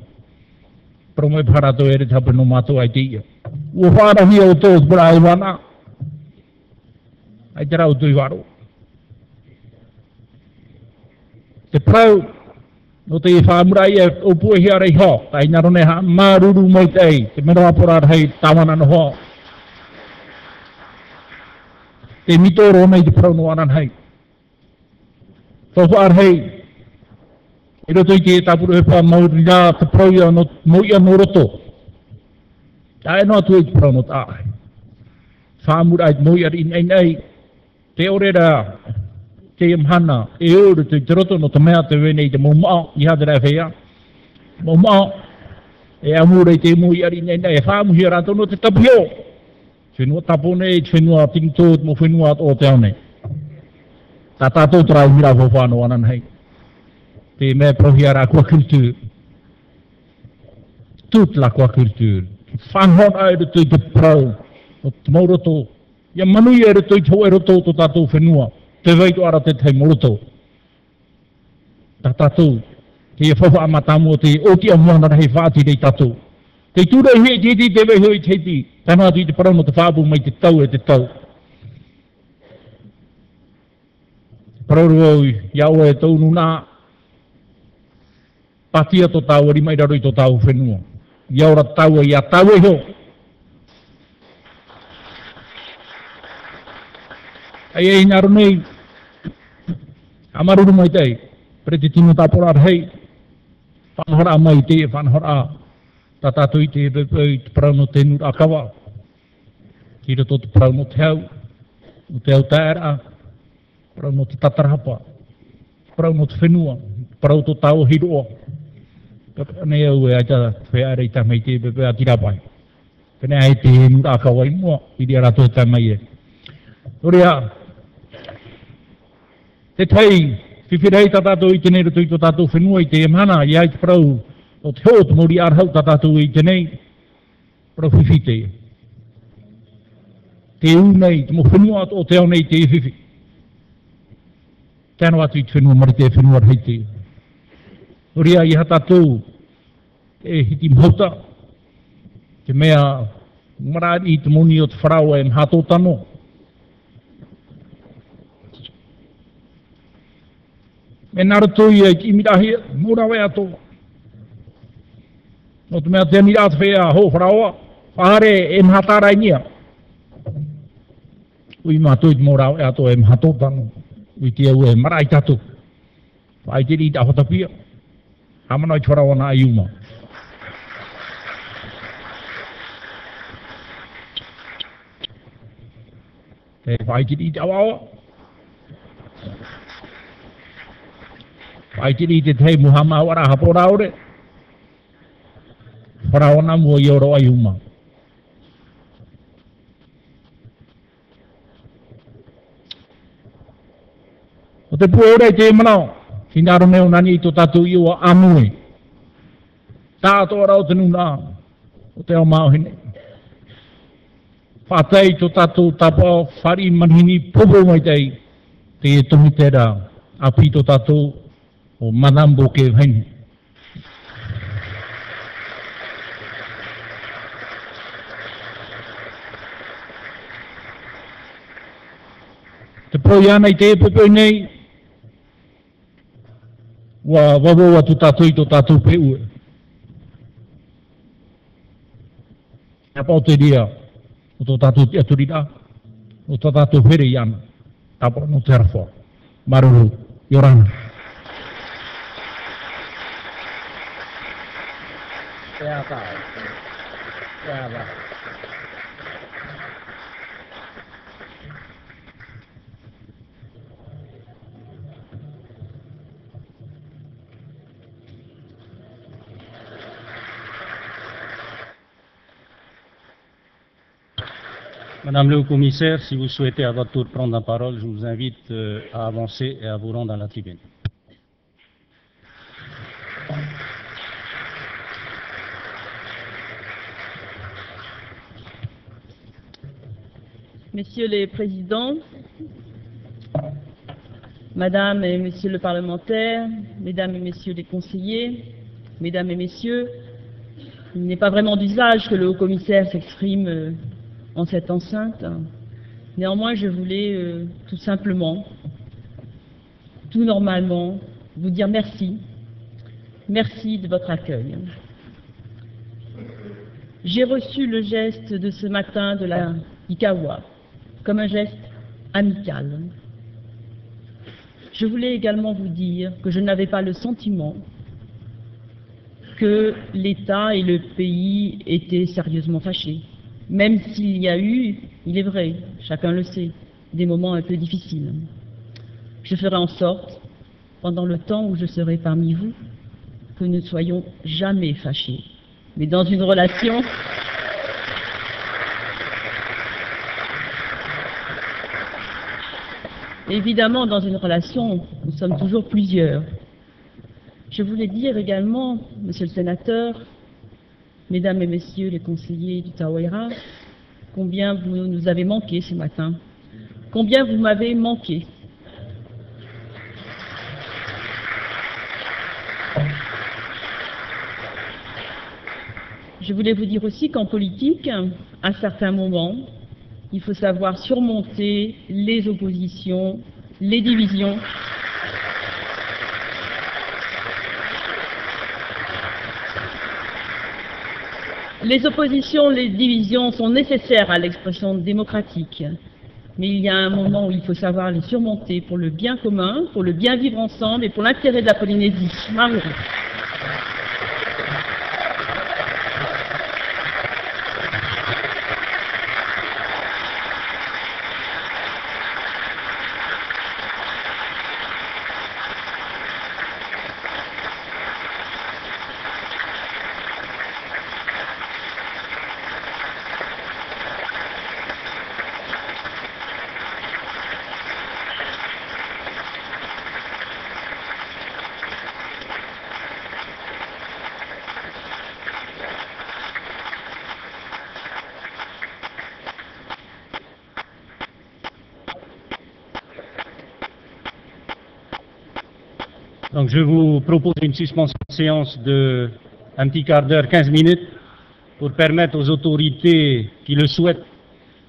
[SPEAKER 2] Pro mai parato e re tapu no mato ai te ia. Ua whara hia o tōs bura ai wana. Ai te rau tui waro. Te prau, no te i e o puehi a rei ho, ta i narone ha maruru mai te ei, te mero apura rei tawana no ho te mito ro nei te parau no anan hei. Tō ar hei, i roto i te tāpuru e mauri rā te parau ia no, mo ia no roto. Tā e no atu e te parau no tā. Whaamura ai mo ar in ei nei, te ore rā, te imhana, e oru te te no te mea te wene i te mumao i hadera e whea. Mumao e amura i te mui ari nei nei, e whamuhi a rato no te tapio. Whenua tapone e whenua tingtot mo whenua o te ane. Tā tātou trai mira fo whāno anan hei. Te mea prohi ara kua kultur. Tūt la kua kultur. Whanghon ai rutu i te prau. O te mauroto. Ia manui e rutu i te hoe rutu to tātou whenua. Te veitu ara te tei moroto. Ta tātou. Te e whawha amatamu o te oti a muana rei whaati rei tātou. Te tūra i hei te te vei wehi te te Tana atu i te parano te whaabu mai te tau e te tau. Parauru au iau e tau nuna. Patia to tau ari mai raro i to tau whenua. Ia ora tau e a tau e ho. Ai e inaru nei. Amaruru mai tei. Pre te tino taporar hei. Whanhora mai te, whanhora tā tātou i te i te parano te nura akawa. Ki rato te parano te hau, o te au taera, parano te tatarahapa, parano te whenua, parano te tāo hiroa. Nei au e aita whea i ta mei te pepe a tirapai. Pene ai te nura akawa i mua, i ria rato ta mai e. Orea, te tei, whiwhirei ta tātou i tenei rato i tō tātou whenua i te emana, i ai te parau, o te hōt mori arhau ta tātou i tenei, pro whiwhite. Te unei, te mo whenua o te au nei te whiwhi. Tēnā atu i te whenua mari te whenua rhei te. Oria i ha tātou, e hiti mhauta, te mea marari i te moni o te wharau e mhato tano. me nara tui e ki mirahi mura wea tō. No tu mea te mirahi whea ho whraoa, pahare e mhatara i nia. Ui mā tui te mura wea tō e mhatō tanu, ui te au e marai tatu. Pai te rita hotapia, hamanoi te whraoa nā i uma. Te whaikiri te awawa. Whaitiri te te muhama awara hapora ore. Para ona mua i oro ai huma. O te pua ore te emanao, whingaro meo nani i tō tatu i o amui. Tātō ara o te nuna, o te o māohine. Whātai tō tatu tapa o whari manhini pobo mai tei, te e tomi tērā, api pito tatu o manambo ke hine. Te poi ana i te e nei, wa wawo wa tu tatu i to tatu pe ue. Ia pao te ria, o to tatu te aturira, o to tatu where i ana, tapo no te arafo, maruru, yorana.
[SPEAKER 1] Madame le commissaire, si vous souhaitez à votre tour prendre la parole, je vous invite euh, à avancer et à vous rendre à la tribune.
[SPEAKER 3] Messieurs les présidents, Madame et Messieurs le parlementaire, Mesdames et Messieurs les conseillers, Mesdames et Messieurs, il n'est pas vraiment d'usage que le haut-commissaire s'exprime euh, en cette enceinte. Néanmoins, je voulais euh, tout simplement, tout normalement, vous dire merci. Merci de votre accueil. J'ai reçu le geste de ce matin de la Ikawa comme un geste amical. Je voulais également vous dire que je n'avais pas le sentiment que l'État et le pays étaient sérieusement fâchés, même s'il y a eu, il est vrai, chacun le sait, des moments un peu difficiles. Je ferai en sorte, pendant le temps où je serai parmi vous, que nous ne soyons jamais fâchés, mais dans une relation Évidemment, dans une relation, nous sommes toujours plusieurs. Je voulais dire également, Monsieur le Sénateur, Mesdames et Messieurs les conseillers du Tawaira, combien vous nous avez manqué ce matin, combien vous m'avez manqué. Je voulais vous dire aussi qu'en politique, à certains moments, il faut savoir surmonter les oppositions, les divisions. Les oppositions, les divisions sont nécessaires à l'expression démocratique, mais il y a un moment où il faut savoir les surmonter pour le bien commun, pour le bien vivre ensemble et pour l'intérêt de la Polynésie. Marjorie.
[SPEAKER 1] Je vous propose une suspension de séance de un petit quart d'heure, 15 minutes, pour permettre aux autorités qui le souhaitent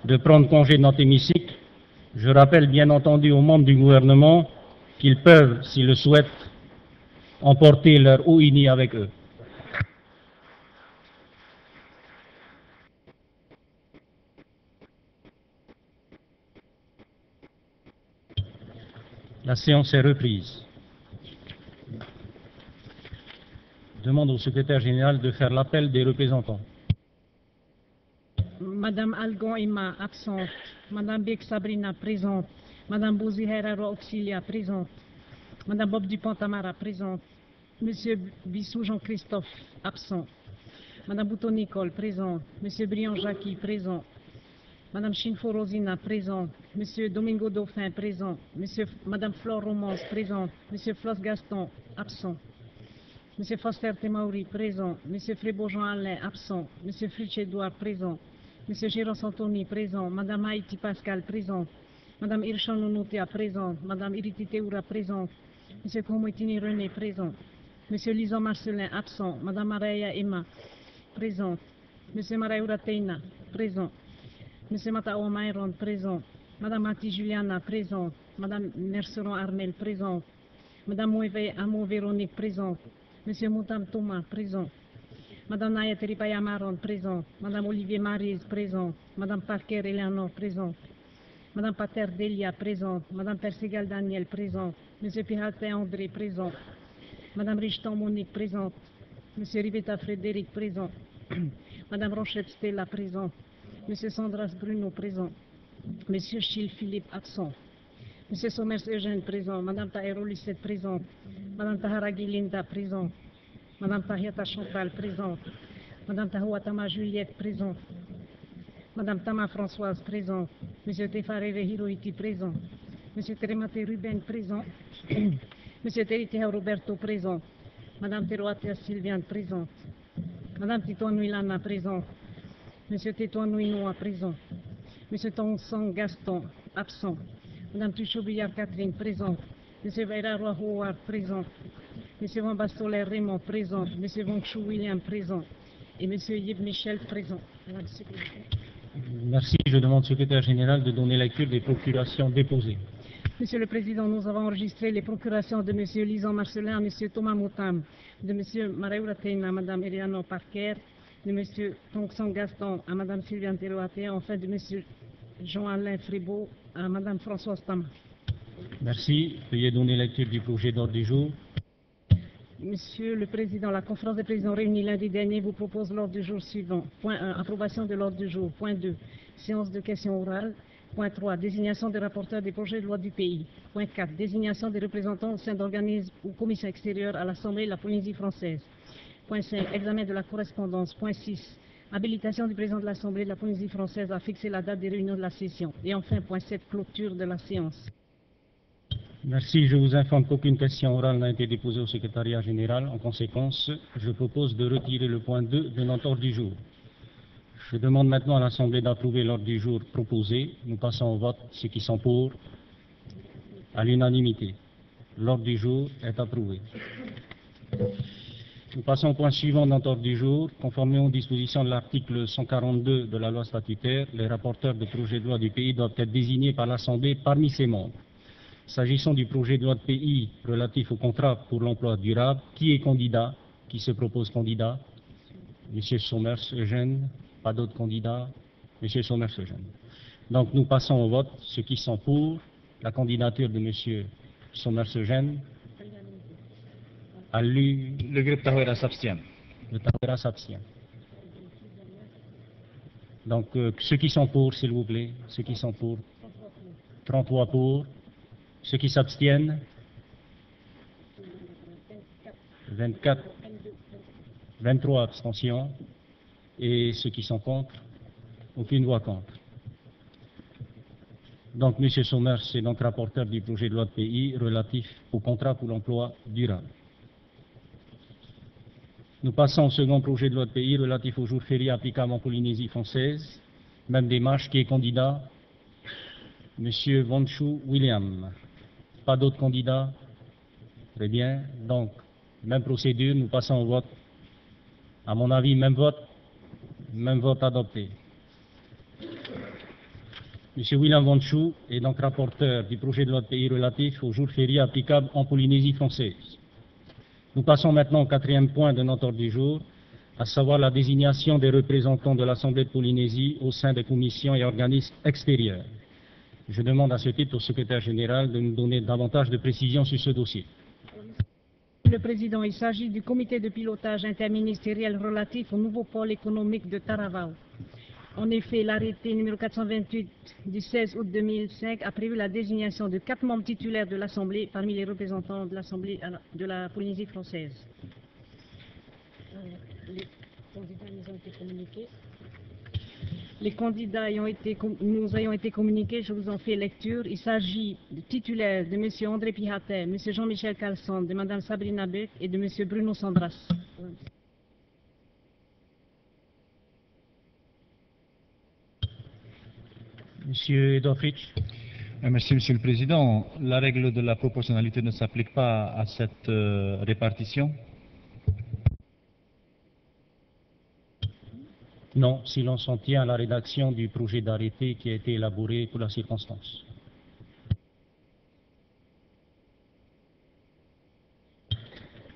[SPEAKER 1] de prendre congé de notre hémicycle. Je rappelle bien entendu aux membres du gouvernement qu'ils peuvent, s'ils le souhaitent, emporter leur eau unie avec eux. La séance est reprise. Demande au secrétaire général de faire l'appel des représentants.
[SPEAKER 4] Madame Algon Ima, absente. Madame Bek Sabrina, présente. Madame Bouzi Herrero Auxilia, présente. Madame Bob Dupont-Tamara, présente. Monsieur Bissou Jean-Christophe, absent. Madame Bouton Nicole, présent. Monsieur Briand Jackie, présent. Madame Chinfo Rosina, présent. Monsieur Domingo Dauphin, présent. Monsieur, Madame Flore Romance, présente. Monsieur Floss Gaston, absent. Monsieur Foster Temauri, présent. Monsieur Frébo Jean Alain, absent. Monsieur Fritz Edouard, présent. Monsieur Géron Santoni, présent. Madame Haïti Pascal, présent. Madame Irchan Nounoutia, présente. Madame Iriti Teoura, présente. Monsieur Komoitini René, présent. Monsieur Lison Marcelin, absent. Madame Maria Emma, présente. Monsieur Maraïura Teina, présent. Monsieur Matao Mayron, présent. Madame Mati Juliana, présent. Madame Merceron Armel, présent. Madame Mouévé Amo Véronique, présente. Monsieur Moutam Thomas, présent. Madame Naya Teripaya Maron, présent. Madame Olivier Marise, présent. Madame Parker Eleanor, présent. Madame Pater Delia, présente. Madame Persigal Daniel, présente. Monsieur Piraté André, présent. Madame Richton Monique, présente. Monsieur Rivetta Frédéric, présent. *clears throat* Madame Rochette Stella, présent. Monsieur Sandras Bruno, présent. Monsieur Chil Philippe, absent. Monsieur Somers Eugène, présent. Madame Taero Lucette, présente. Madame Tahara Guilinda, présente. Madame Tahiata Chantal, présente. Madame Tahuatama Juliette, présente. Madame Tama Françoise, présente. Monsieur Tefarere Hiroiti, présent. Monsieur Tremate Ruben, présent. *clears throat* Monsieur Teritea Roberto, présent. Madame Teroatia Sylviane, présente. Madame Titoine Nuilana, présente. Monsieur Tétoine Nouinois, présent. Monsieur Tonson Gaston, absent. Madame Tuchot-Billard Catherine, présente. Monsieur Veira Roy Howard, présent. Monsieur Van Bastolet Raymond, présent. Monsieur Vonchou William, présent. Et Monsieur Yves Michel, présent.
[SPEAKER 1] Merci. Je demande au secrétaire général de donner lecture des procurations déposées.
[SPEAKER 4] Monsieur le Président, nous avons enregistré les procurations de Monsieur Lisan Marcelin à Monsieur Thomas Moutam, de Monsieur Maraoula Teina à Madame Eliano Parker, de Monsieur Tonson Gaston à Madame Sylviane Teroaté, enfin de Monsieur Jean-Alain Fribault à Madame Françoise Tam.
[SPEAKER 1] Merci. Veuillez donner lecture du projet d'ordre du jour.
[SPEAKER 4] Monsieur le Président, la conférence des présidents réunie lundi dernier vous propose l'ordre du jour suivant. Point 1, approbation de l'ordre du jour. Point 2, séance de questions orales. Point 3, désignation des rapporteurs des projets de loi du pays. Point 4, désignation des représentants au sein d'organismes ou commissions extérieures à l'Assemblée de la Polynésie française. Point 5, examen de la correspondance. Point 6, habilitation du président de l'Assemblée de la Polynésie française à fixer la date des réunions de la session. Et enfin, point 7, clôture de la séance.
[SPEAKER 1] Merci. Je vous informe qu'aucune question orale n'a été déposée au secrétariat général. En conséquence, je propose de retirer le point 2 de notre ordre du jour. Je demande maintenant à l'Assemblée d'approuver l'ordre du jour proposé. Nous passons au vote. Ceux qui sont pour, à l'unanimité. L'ordre du jour est approuvé. Nous passons au point suivant de notre ordre du jour. Conformément aux dispositions de l'article 142 de la loi statutaire, les rapporteurs de projet de loi du pays doivent être désignés par l'Assemblée parmi ses membres. S'agissant du projet de loi de pays relatif au contrat pour l'emploi durable, qui est candidat? Qui se propose candidat? Monsieur Sommers Eugène, pas d'autres candidats? Monsieur Sommers Eugène. Donc nous passons au vote. Ceux qui sont pour la candidature de Monsieur Sommers Eugène,
[SPEAKER 2] Le groupe Tahouera s'abstient.
[SPEAKER 1] le Tavera s'abstient. Donc euh, ceux qui sont pour, s'il vous plaît, ceux qui sont pour, 33 pour, ceux qui s'abstiennent, 24, 23 abstentions, et ceux qui sont contre, aucune voix contre. Donc, M. Sommer, c'est donc rapporteur du projet de loi de pays relatif au contrat pour l'emploi durable. Nous passons au second projet de loi de pays relatif aux jours fériés applicables en Polynésie française. Même démarche qui est candidat? Monsieur Vonchou William. Pas d'autres candidats? Très bien. Donc, même procédure, nous passons au vote. À mon avis, même vote. Même vote adopté. Monsieur William Vonchou est donc rapporteur du projet de loi de pays relatif aux jours fériés applicables en Polynésie française. Nous passons maintenant au quatrième point de notre ordre du jour, à savoir la désignation des représentants de l'Assemblée de Polynésie au sein des commissions et organismes extérieurs. Je demande à ce titre au secrétaire général de nous donner davantage de précisions sur ce dossier.
[SPEAKER 4] Le Président, il s'agit du comité de pilotage interministériel relatif au nouveau pôle économique de Taravao. En effet, l'arrêté numéro 428 du 16 août 2005 a prévu la désignation de quatre membres titulaires de l'Assemblée parmi les représentants de l'Assemblée de la Polynésie française. Euh, Les candidats nous ont été communiqués. Les candidats ayant été, nous ayant été communiqués, je vous en fais lecture. Il s'agit de titulaires de M. André Pihatet, M. Jean-Michel Carlson, de Mme Sabrina Beck et de M. Bruno Sandras.
[SPEAKER 1] Monsieur Edofrich,
[SPEAKER 5] Euh, Merci, Monsieur le Président. La règle de la proportionnalité ne s'applique pas à cette euh, répartition.
[SPEAKER 1] non, si l'on s'en tient à la rédaction du projet d'arrêté qui a été élaboré pour la circonstance.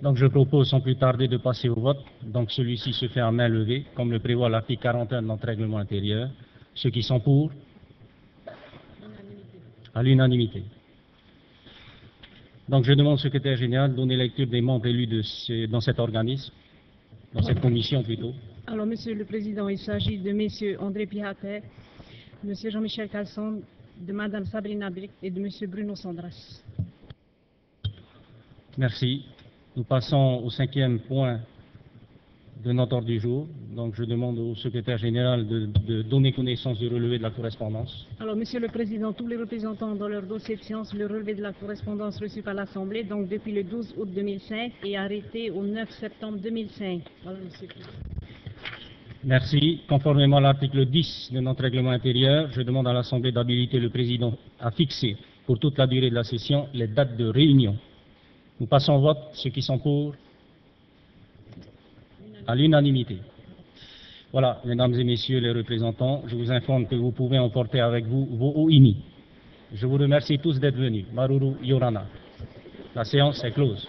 [SPEAKER 1] Donc je propose sans plus tarder de passer au vote. Donc celui-ci se fait à main levée, comme le prévoit l'article 41 de notre règlement intérieur. Ceux qui sont pour À l'unanimité. Donc je demande au secrétaire général de donner lecture des membres élus de ce- dans cet organisme, dans cette commission plutôt.
[SPEAKER 4] Alors, Monsieur le Président, il s'agit de M. André Pihatet, M. Jean-Michel Carlson, de Mme Sabrina Beck et de M. Bruno Sandras.
[SPEAKER 1] Merci. Nous passons au cinquième point de notre ordre du jour. Donc je demande au secrétaire général de, de donner connaissance du relevé de la correspondance.
[SPEAKER 4] Alors, Monsieur le Président, tous les représentants dans leur dossier de séance le relevé de la correspondance reçue par l'Assemblée, donc depuis le 12 août 2005 et arrêté au 9 septembre 2005. Voilà, Monsieur le Président.
[SPEAKER 1] Merci. Conformément à l'article 10 de notre règlement intérieur, je demande à l'Assemblée d'habiliter le président à fixer pour toute la durée de la session les dates de réunion. Nous passons au vote. Ceux qui sont pour À l'unanimité. Voilà, mesdames et messieurs les représentants, je vous informe que vous pouvez emporter avec vous vos OINI. Je vous remercie tous d'être venus. Maruru Yorana. La séance est close.